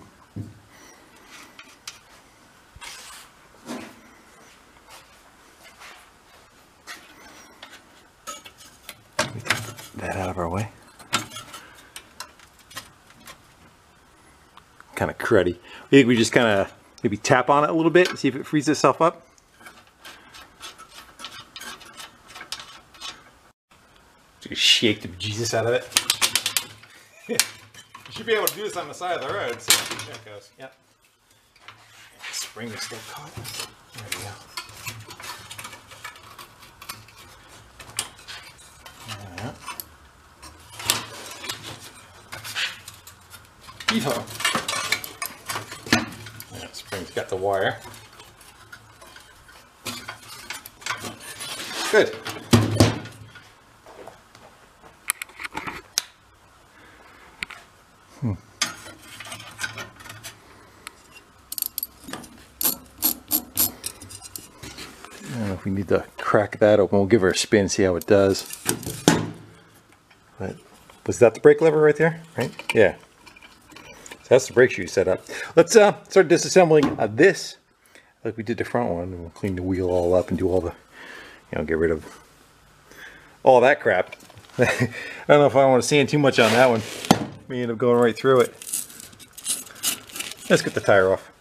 that out of our way. Kind of cruddy. I think we just kind of maybe tap on it a little bit and see if it frees itself up. Just shake the Jesus out of it. You should be able to do this on the side of the road. So there it goes. Yep. Spring is still caught. There we go. Alright. Yeehaw. Spring's got the wire. Good. Hmm. I don't know if we need to crack that open. We'll give her a spin, see how it does. But was that the brake lever right there? Right? Yeah. So that's the brake shoe set up. Let's uh, start disassembling uh, this like we did the front one. We'll clean the wheel all up and do all the, you know, get rid of all that crap. I don't know if I want to sand too much on that one. We end up going right through it. Let's get the tire off.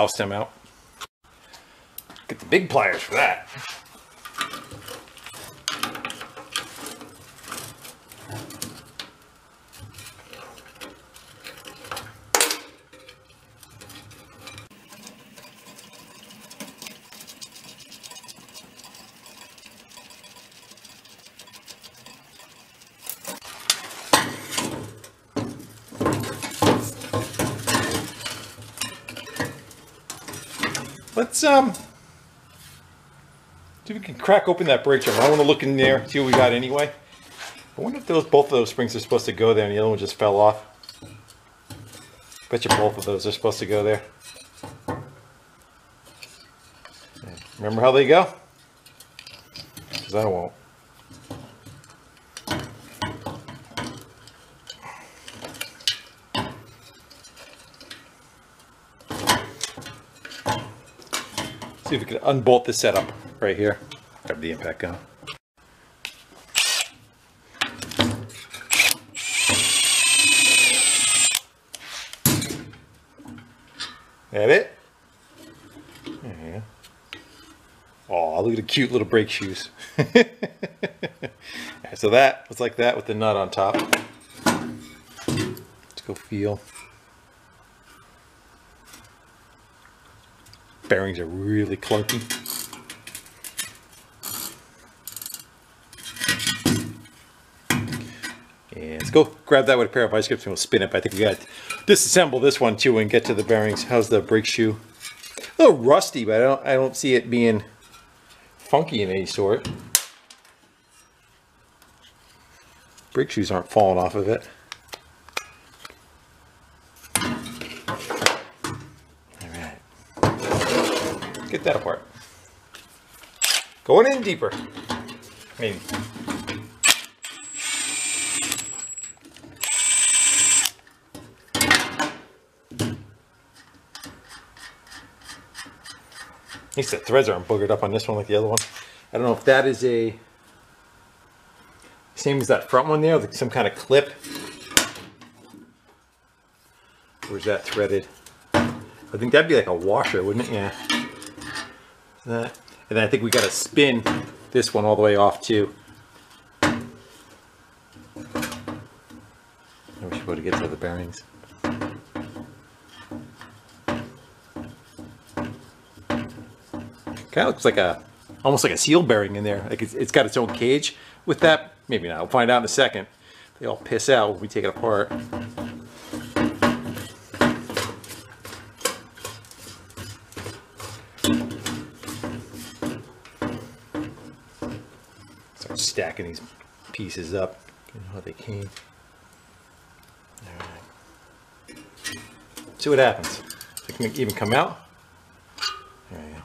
Valve stem out. Get the big pliers for that. Let's um see if we can crack open that brake drum. I want to look in there, see what we got anyway. I wonder if those both of those springs are supposed to go there and the other one just fell off. Bet you both of those are supposed to go there. Remember how they go? Because I won't. See if we can unbolt the setup right here. Grab the impact gun. That it? Yeah. Oh, look at the cute little brake shoes. so that was like that with the nut on top. Let's go feel. Bearings are really clunky. And let's go grab that with a pair of vice grips and we'll spin it. But I think we got to disassemble this one too and get to the bearings. How's the brake shoe? A little rusty, but I don't I don't see it being funky in any sort. Brake shoes aren't falling off of it. Get that apart. Going in deeper. Maybe. At least the threads aren't boogered up on this one like the other one. I don't know if that is a same as that front one there, like some kind of clip. Where's that threaded? I think that'd be like a washer, wouldn't it? Yeah. And then I think we got to spin this one all the way off too. I wish we to get to the bearings. Kind of looks like a, almost like a seal bearing in there. Like it's, it's got its own cage with that. Maybe not. We'll find out in a second. They all piss out when we take it apart. These pieces up. You know how they came. All right. See what happens. They can even come out. There you go.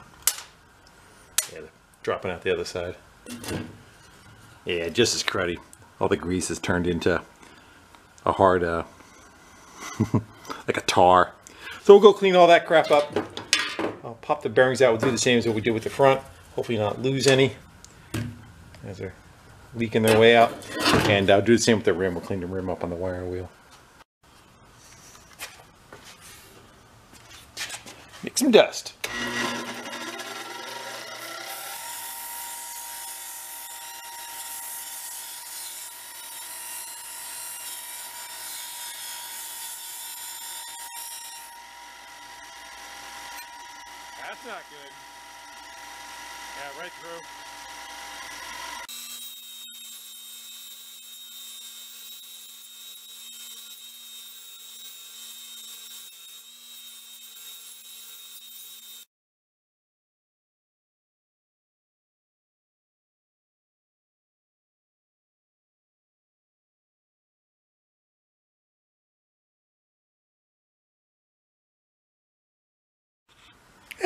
Yeah, dropping out the other side. Yeah, just as cruddy. All the grease has turned into a hard, uh, like a tar. So we'll go clean all that crap up. I'll pop the bearings out. We'll do the same as what we did with the front. Hopefully not lose any. as they're leaking their way out. And I'll do the same with the rim. We'll clean the rim up on the wire wheel. Make some dust. That's not good. Yeah, right through.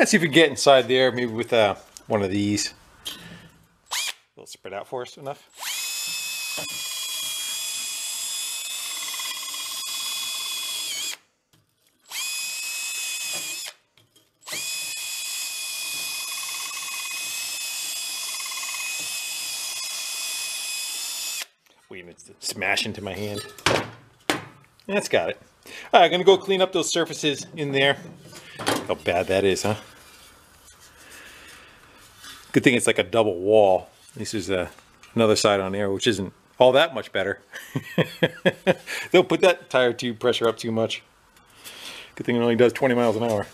Let's see if we can get inside there, maybe with uh, one of these. A little spread out for us enough. Wait, it's to smash into my hand. That's got it. All right, I'm gonna go clean up those surfaces in there. How bad that is, huh? Good thing it's like a double wall. This is a, another side on there, which isn't all that much better. Don't put that tire tube pressure up too much. Good thing it only does 20 miles an hour.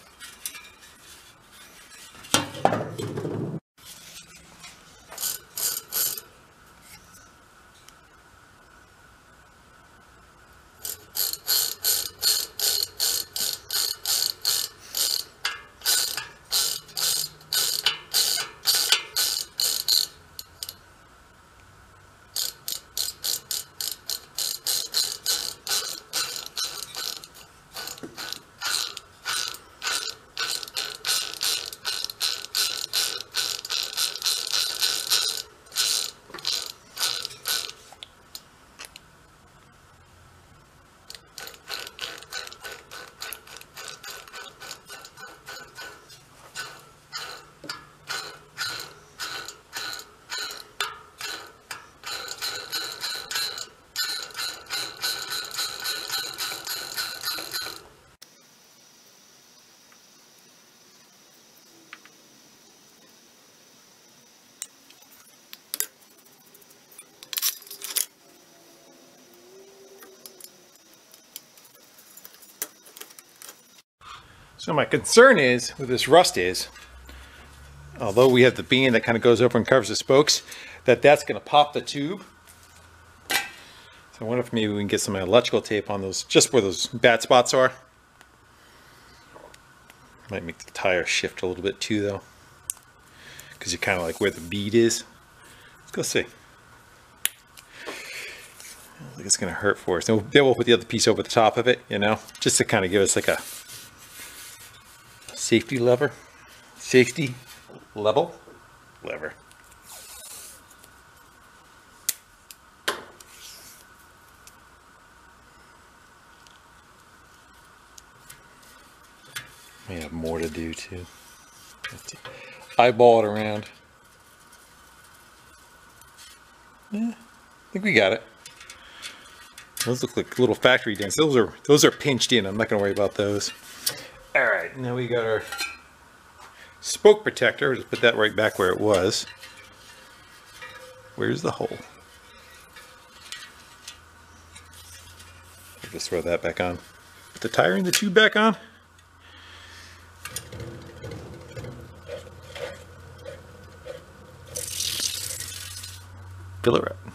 My concern is, with this rust is, although we have the band that kind of goes over and covers the spokes, that that's going to pop the tube. So I wonder if maybe we can get some electrical tape on those, just where those bad spots are. Might make the tire shift a little bit too though. Because you're kind of like where the bead is. Let's go see. I think it's going to hurt for us. We'll, then we'll put the other piece over the top of it, you know, just to kind of give us like a safety lever, safety level lever. We have more to do too. Eyeball it around. Yeah, I think we got it. Those look like little factory dents. Those are those are pinched in. I'm not gonna worry about those. Now we got our spoke protector. Just put that right back where it was. Where's the hole? I'll just throw that back on. Put the tire and the tube back on. Fill it up.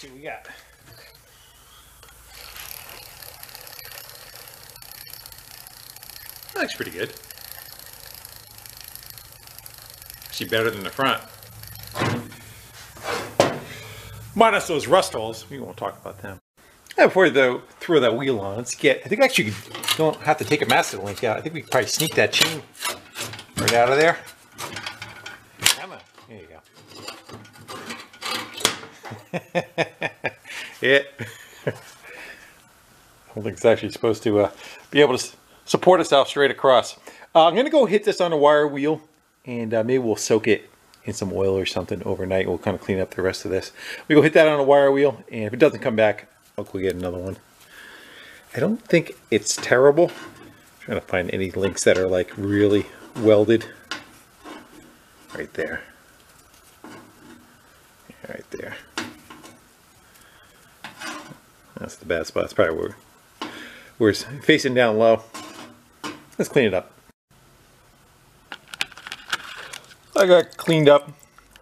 See what we got. That looks pretty good. Actually better than the front. Minus those rust holes. We won't talk about them. And before you throw that wheel on, let's get, I think actually you don't have to take a master link out. I think we can probably sneak that chain right out of there. Come on, there you go. Yeah. I don't think it's actually supposed to uh, be able to support itself straight across. Uh, I'm going to go hit this on a wire wheel and uh, maybe we'll soak it in some oil or something overnight. We'll kind of clean up the rest of this. We go hit that on a wire wheel and if it doesn't come back, I'll go get another one. I don't think it's terrible. I'm trying to find any links that are like really welded. Right there. Right there. That's the bad spot. It's probably where, we're facing down low. Let's clean it up. I got cleaned up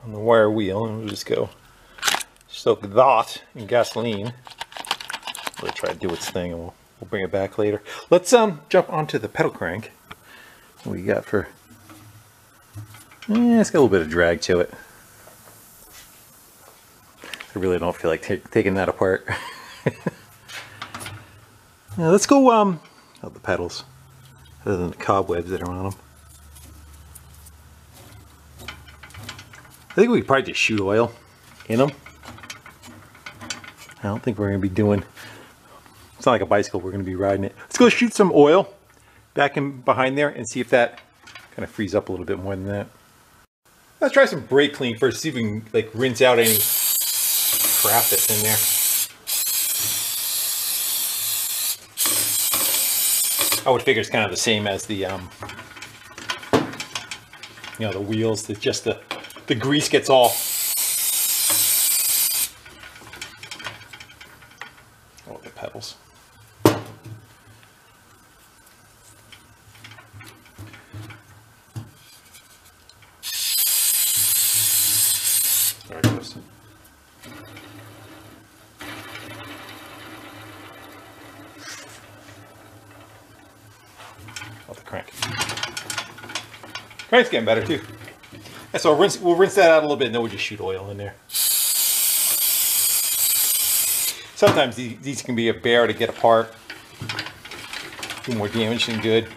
on the wire wheel and we'll just go soak that in gasoline. Let it try to do its thing and we'll, we'll bring it back later. Let's um jump onto the pedal crank. What we got for yeah, it's got a little bit of drag to it. I really don't feel like taking that apart. now let's go um oh, the pedals, other than the cobwebs that are on them. I think we could probably just shoot oil in them. I don't think we're gonna be doing. It's not like a bicycle. We're gonna be riding it. Let's go shoot some oil back in behind there and see if that kind of frees up a little bit more than that. Let's try some brake clean first. See if we can like rinse out any crap that's in there. I would figure it's kind of the same as the, um, you know, the wheels. That just the the grease gets all. Oh, the pedals. There it goes. Oh, the crank. Crank's getting better too. So we'll rinse, we'll rinse that out a little bit and then we'll just shoot oil in there. Sometimes these, these can be a bear to get apart. Do more damage than good.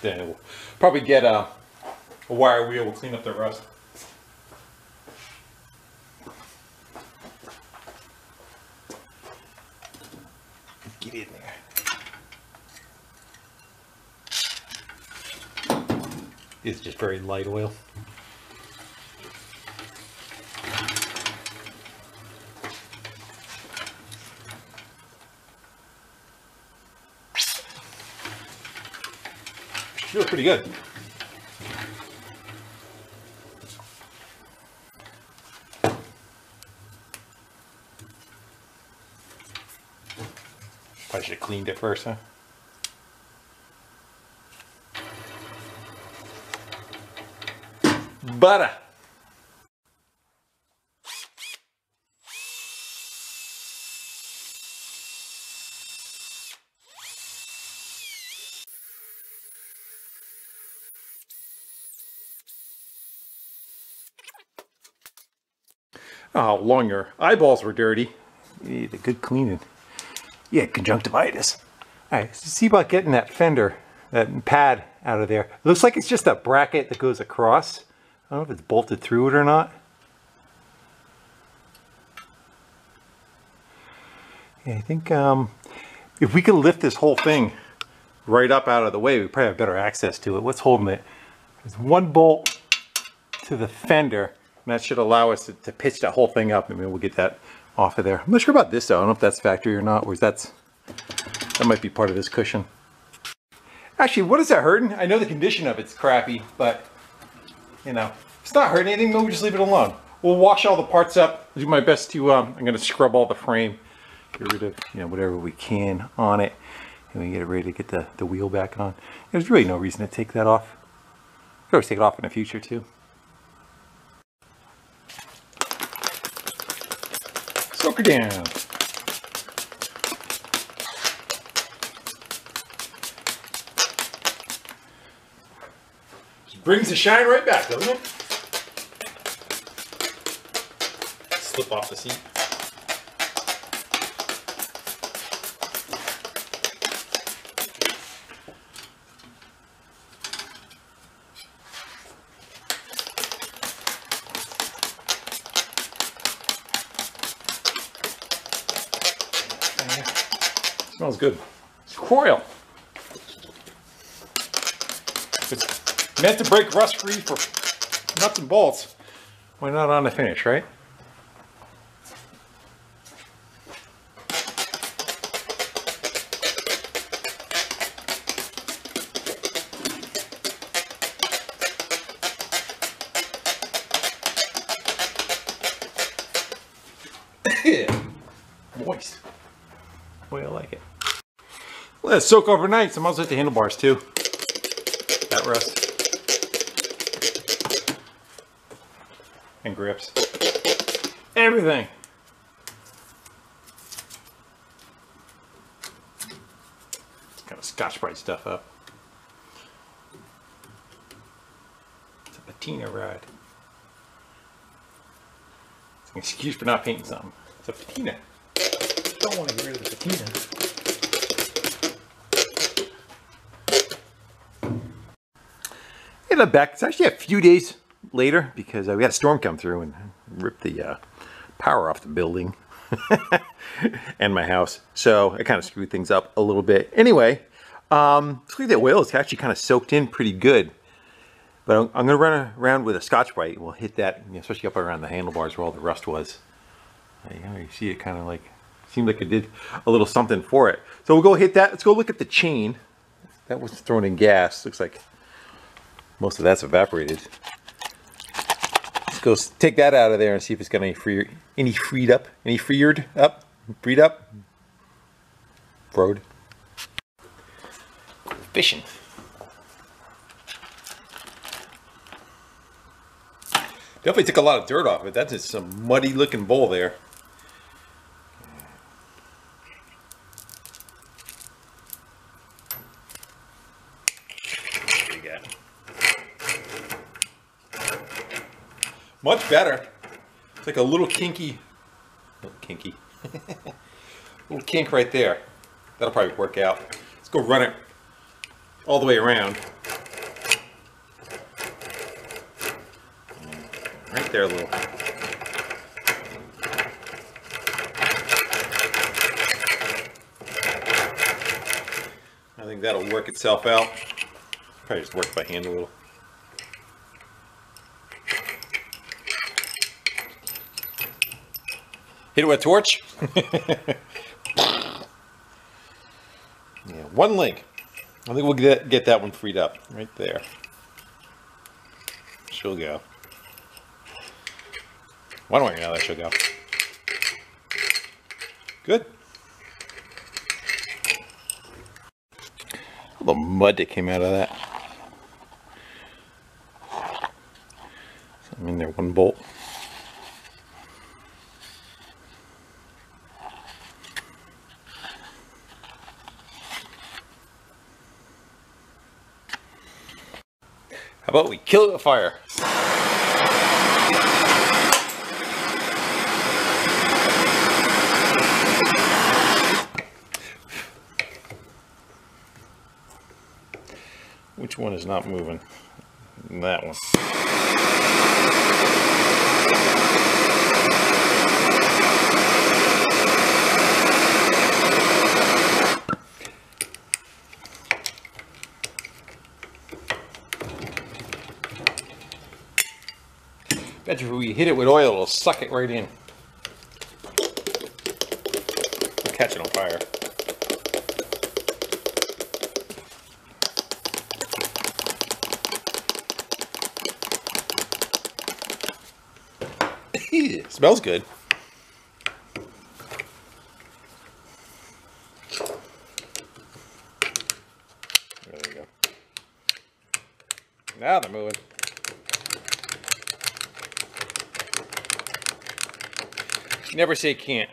Then we'll probably get a, a wire wheel. We'll clean up the rust. Get in there. It's just very light oil. Feels pretty good. Probably should have cleaned it first, huh? Butter. Ah, oh, long your eyeballs were dirty. You need a good cleaning. Yeah, conjunctivitis. All right, so see about getting that fender, that pad out of there. It looks like it's just a bracket that goes across. I don't know if it's bolted through it or not. Yeah, I think um, if we could lift this whole thing right up out of the way, we probably have better access to it. What's holding it? There's one bolt to the fender, and that should allow us to, to pitch that whole thing up. Mean, we'll get that off of there. I'm not sure about this though. I don't know if that's factory or not, or is that's that might be part of this cushion. Actually, what is that hurting? I know the condition of it's crappy, but you know, it's not hurting anything, we'll just leave it alone. We'll wash all the parts up. I'll do my best to, um, I'm gonna scrub all the frame, get rid of, you know, whatever we can on it, and we get it ready to get the, the wheel back on. There's really no reason to take that off. Could always take it off in the future too. Soak her down. brings the shine right back, doesn't it? Slip off the seat. Smells good. It's Kroil. It's meant to break rust free for nuts and bolts. Why not on the finish, right? Moist. Way I like it. Let it soak overnight. Some also hit the handlebars too. That rust. And grips. Everything. Kind of scotch brite stuff up. It's a patina ride. It's an excuse for not painting something. It's a patina. Don't want to get rid of the patina. Hey, look back. It's actually a few days later because uh, we had a storm come through and ripped the uh, power off the building and my house. So I kind of screwed things up a little bit. Anyway, um, looks like the oil is actually kind of soaked in pretty good. But I'm, I'm going to run around with a Scotch Brite. We'll hit that, you know, especially up around the handlebars where all the rust was. You, know, you see it kind of like, seemed like it did a little something for it. So we'll go hit that. Let's go look at the chain. That was thrown in gas. Looks like most of that's evaporated. Let's go take that out of there and see if it's got any free, any freed up, any freed up, freed up, road. Fishing. Definitely took a lot of dirt off it. That's just some muddy looking bowl there. What do you got? Much better. It's like a little kinky, little kinky, little kink right there. That'll probably work out. Let's go run it all the way around. Right there, a little. I think that'll work itself out. Probably just work by hand a little. Hit it with a torch. yeah, one link. I think we'll get get that one freed up right there. She'll go. One way or another, she'll go. Good. All the mud that came out of that. I'm in there, one bolt. About we kill it with fire? Which one is not moving? That one. Hit it with oil, it'll suck it right in. Catch it on fire. Smells good. There you go. Now they're moving. Never say can't.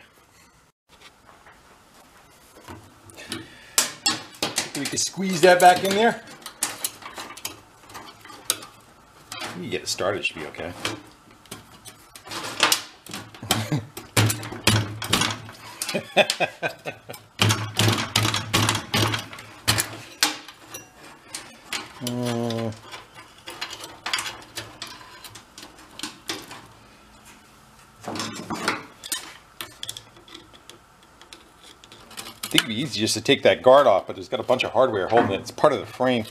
We can squeeze that back in there. You get it started, it should be okay. easy just to take that guard off, but there's got a bunch of hardware holding it. It's part of the frame.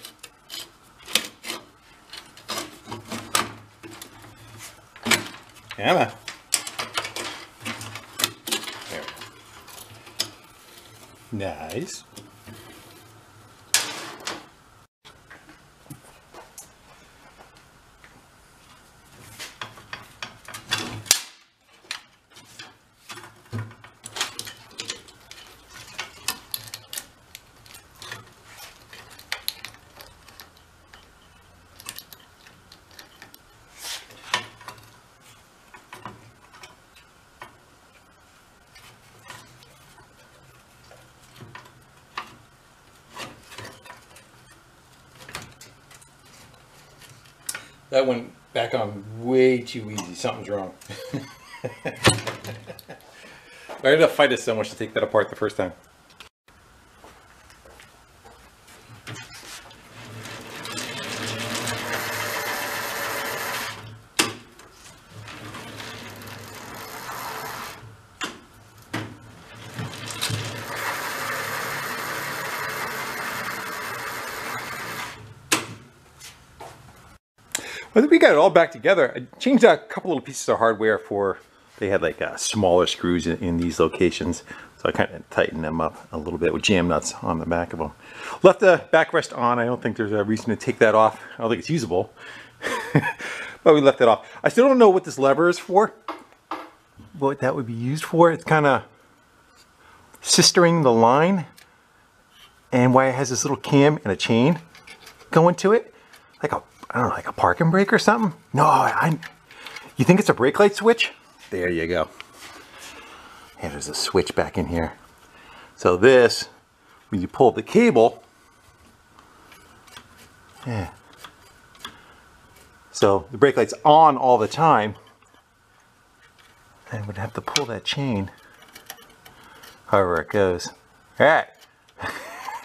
Yeah, There. Nice. That went back on way too easy. Something's wrong. I had to fight it so much to take that apart the first time. Got it all back together. I changed out a couple little pieces of hardware for, they had like uh, smaller screws in, in, these locations. So I kind of tightened them up a little bit with jam nuts on the back of them. Left the backrest on. I don't think there's a reason to take that off. I don't think it's usable. but we left it off. I still don't know what this lever is for. What that would be used for. It's kind of sistering the line. And why it has this little cam and a chain going to it. Like a I don't know, like a parking brake or something? No, I, you think it's a brake light switch? There you go. And there's a switch back in here. So this, when you pull the cable, yeah. So the brake light's on all the time. I would have to pull that chain, however it goes. All right.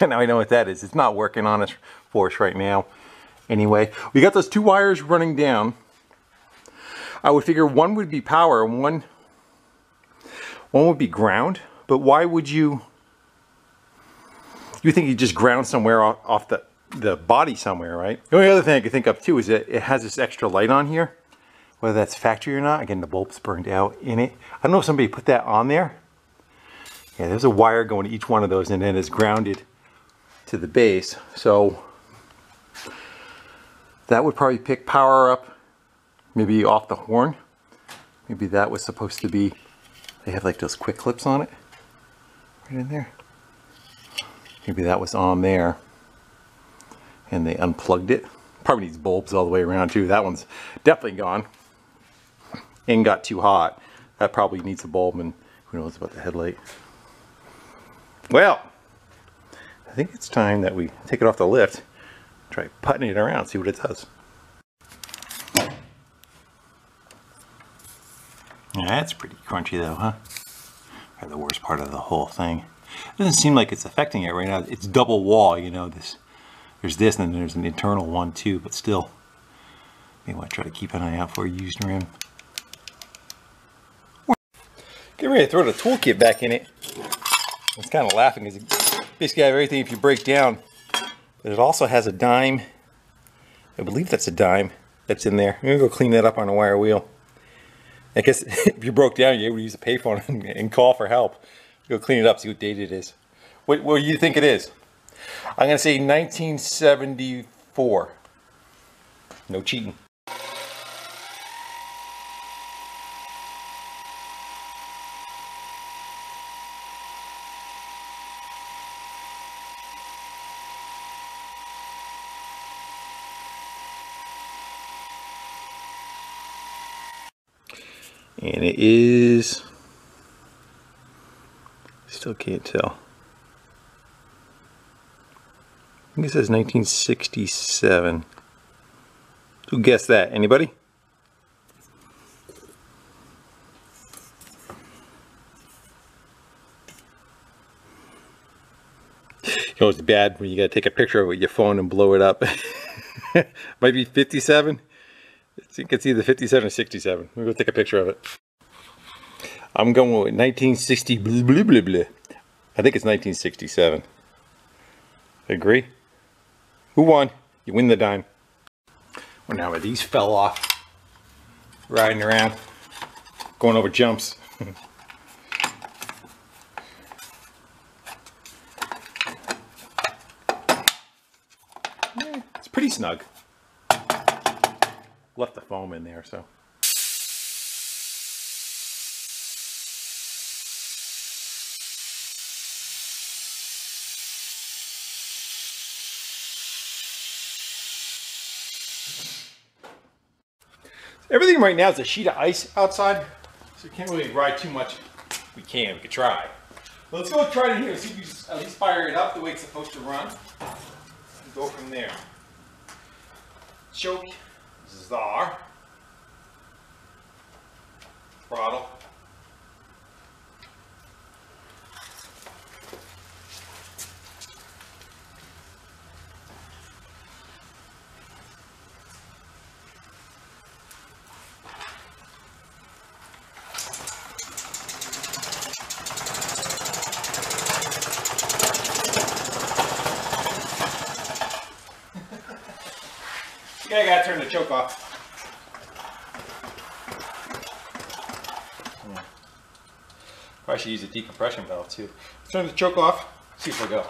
now I know what that is. It's not working on us for us right now anyway. We got those two wires running down. I would figure one would be power and one, one would be ground. But why would you, you think you just ground somewhere off, off the, the body somewhere, right? The only other thing I could think of too is that it has this extra light on here. Whether that's factory or not, again, the bulb's burned out in it. I don't know if somebody put that on there. Yeah, there's a wire going to each one of those and then it's grounded to the base. So that would probably pick power up maybe off the horn. Maybe that was supposed to be, they have like those quick clips on it. Right in there. Maybe that was on there and they unplugged it. Probably needs bulbs all the way around too. That one's definitely gone and got too hot. That probably needs a bulb and who knows about the headlight. Well, I think it's time that we take it off the lift Try putting it around, see what it does. Yeah, that's pretty crunchy though, huh? The worst part of the whole thing. It doesn't seem like it's affecting it right now. It's double wall, you know, this there's this and then there's an internal one too, but still may want to try to keep an eye out for a used rim. Get ready to throw the toolkit back in it. It's kind of laughing because basically everything if you break down but it also has a dime. I believe that's a dime that's in there. I'm going to go clean that up on a wire wheel. I guess if you broke down, you're able to use a payphone and, and call for help. Go clean it up, see what date it is. What, what do you think it is? I'm going to say 1974. No cheating. And it is still can't tell I think it says 1967 who guessed that anybody You know, it's bad when you gotta take a picture of it with your phone and blow it up. Might be 57. So you can see the 57 or 67. We'll go take a picture of it. I'm going with 1960 blah, blah, blah, blah. I think it's 1967. Agree? Who won? You win the dime. Well, now these fell off. Riding around, going over jumps. Yeah, it's pretty snug. Left the foam in there, so. Everything right now is a sheet of ice outside, so we can't really ride too much. We can, we could try. Let's go try it here, see if we just at least fire it up the way it's supposed to run. And go from there. Choke, czar, throttle. Choke off. Hmm. Probably should use a decompression valve too. Turn the choke off, see if we go.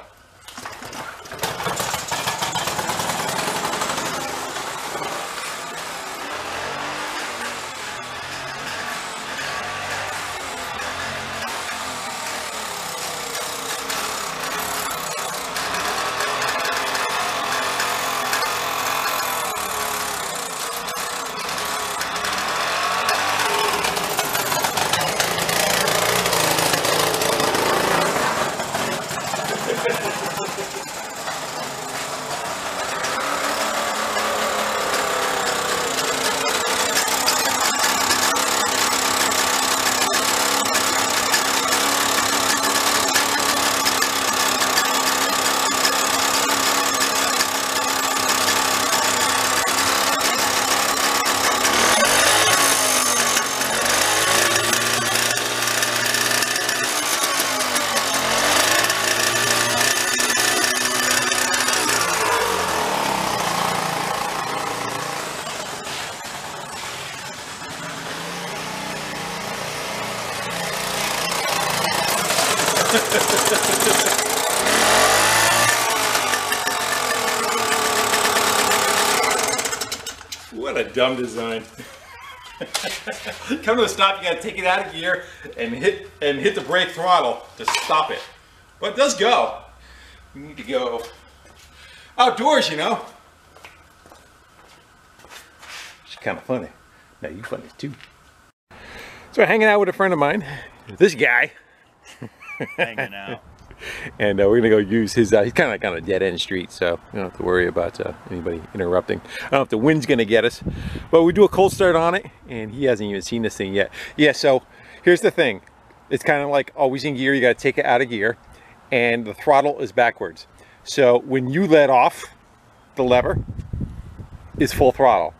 What a dumb design. Come to a stop, you gotta take it out of gear and hit and hit the brake throttle to stop it. But it does go. You need to go outdoors, you know. It's kind of funny. Now you funny too. So hanging out with a friend of mine, this guy, hanging out. and uh, we're gonna go use his. Uh, he's kind of like on a dead end street, so you don't have to worry about uh, anybody interrupting. I don't know if the wind's gonna get us, but we do a cold start on it, and he hasn't even seen this thing yet. Yeah, so here's the thing. It's kind of like always in gear. You got to take it out of gear, and the throttle is backwards. So when you let off the lever, is full throttle.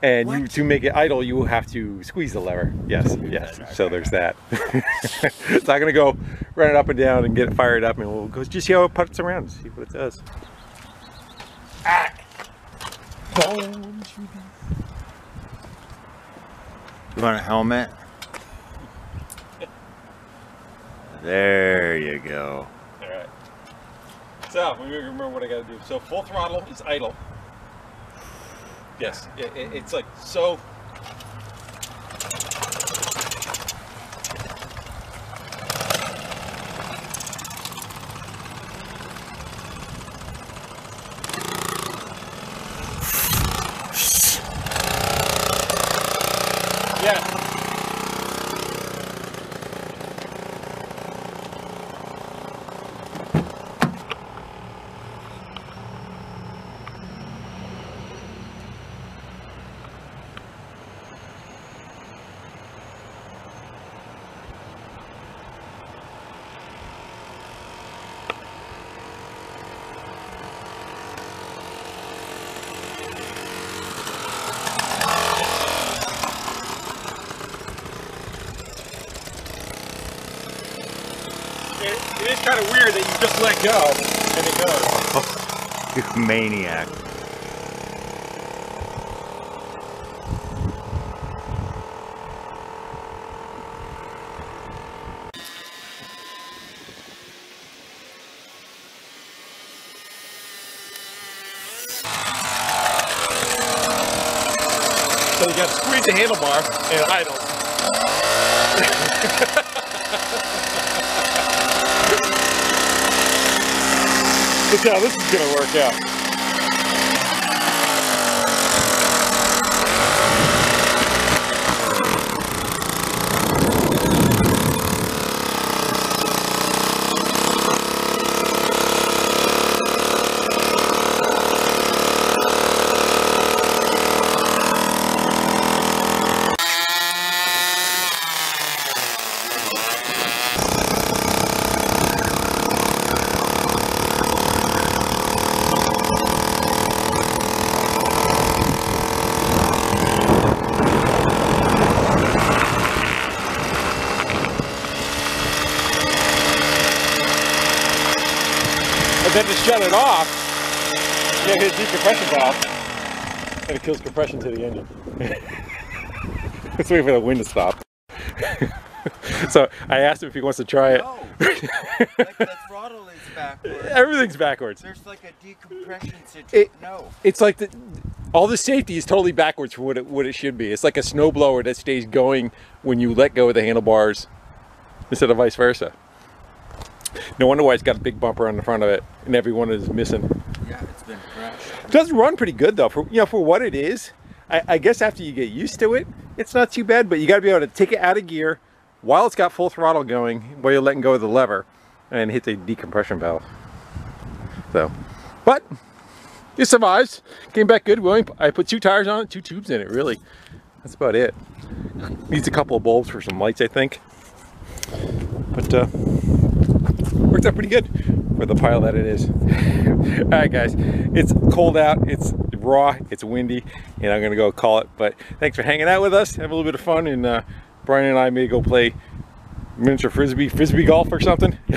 And you to make it idle, you have to squeeze the lever. Yes, yes. So there's that. it's I'm gonna go run it up and down and get it fired up, and we'll go just see how it puts around, see what it does. Ah. You want a helmet? There you go. All right. So remember what I gotta do. So full throttle is idle. Yes, it, it, it's like so. Kind of weird that you just let go and it goes. You maniac. So you got to squeeze the handlebar and it Look how this is gonna work out. And then to shut it off, you gotta hit the decompression valve, and it kills compression to the engine. Let's wait for the wind to stop. so I asked him if he wants to try it. No. like the throttle is backwards. Everything's backwards. There's like a decompression situation. It- no. It's like the, all the safety is totally backwards from what it, what it should be. It's like a snowblower that stays going when you let go of the handlebars instead of vice versa. No wonder why it's got a big bumper on the front of it and everyone is missing. Yeah, it's been crashed. It does run pretty good though, for you know, for what it is. I, I guess after you get used to it, it's not too bad. But you got to be able to take it out of gear while it's got full throttle going, while you're letting go of the lever, and hit the decompression valve. So, but it survives. Came back good. William, I put two tires on it, two tubes in it. Really, that's about it. Needs a couple of bulbs for some lights, I think. But uh, worked out pretty good for the pile that it is. All right, guys, it's cold out, it's raw, it's windy, and I'm gonna go call it. But thanks for hanging out with us. Have a little bit of fun, and uh, Brian and I may go play miniature frisbee, frisbee golf or something.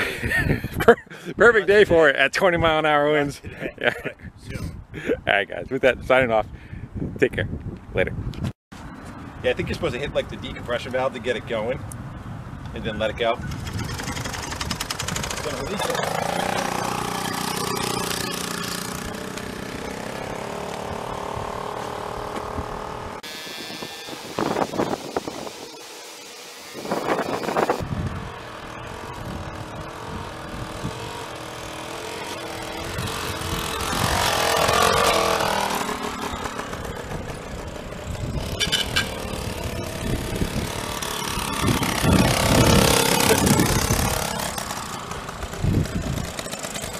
Perfect day for it at 20 mile an hour winds. Yeah. All right, guys. With that, signing off. Take care. Later. Yeah, I think you're supposed to hit like the decompression valve to get it going, and then let it go. Then release it.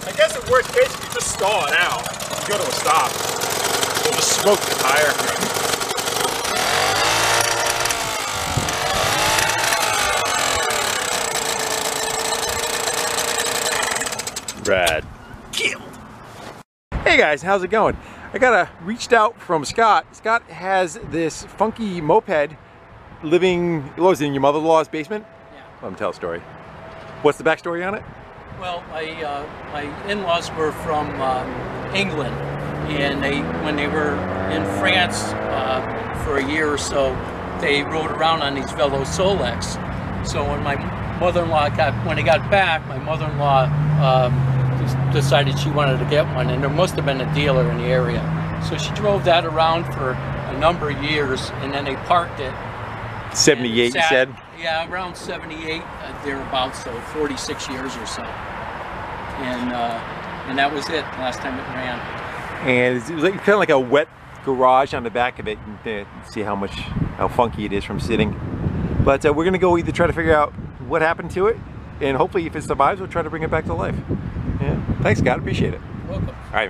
I guess in worst case, you just stall it out. You go to a stop. You'll just smoke the tire. Rad. Hey guys, how's it going? I got a reached out from Scott. Scott has this funky moped living, what was it, in your mother-in-law's basement? Yeah. Let me tell a story. What's the backstory on it? Well, my uh, my in-laws were from um, England, and they when they were in France uh, for a year or so, they rode around on these Velo Solex. So when my mother-in-law got when they got back, my mother-in-law um, decided she wanted to get one, and there must have been a dealer in the area. So she drove that around for a number of years, and then they parked it 78, you said? Yeah, around 78, uh, thereabouts, so 46 years or so. And uh, and that was it, last time it ran. And it's like, kind of like a wet garage on the back of it. And see how much, how funky it is from sitting. But uh, we're gonna go either try to figure out what happened to it, and hopefully if it survives, we'll try to bring it back to life. Yeah. Thanks, Scott. Appreciate it. Welcome. All right, man.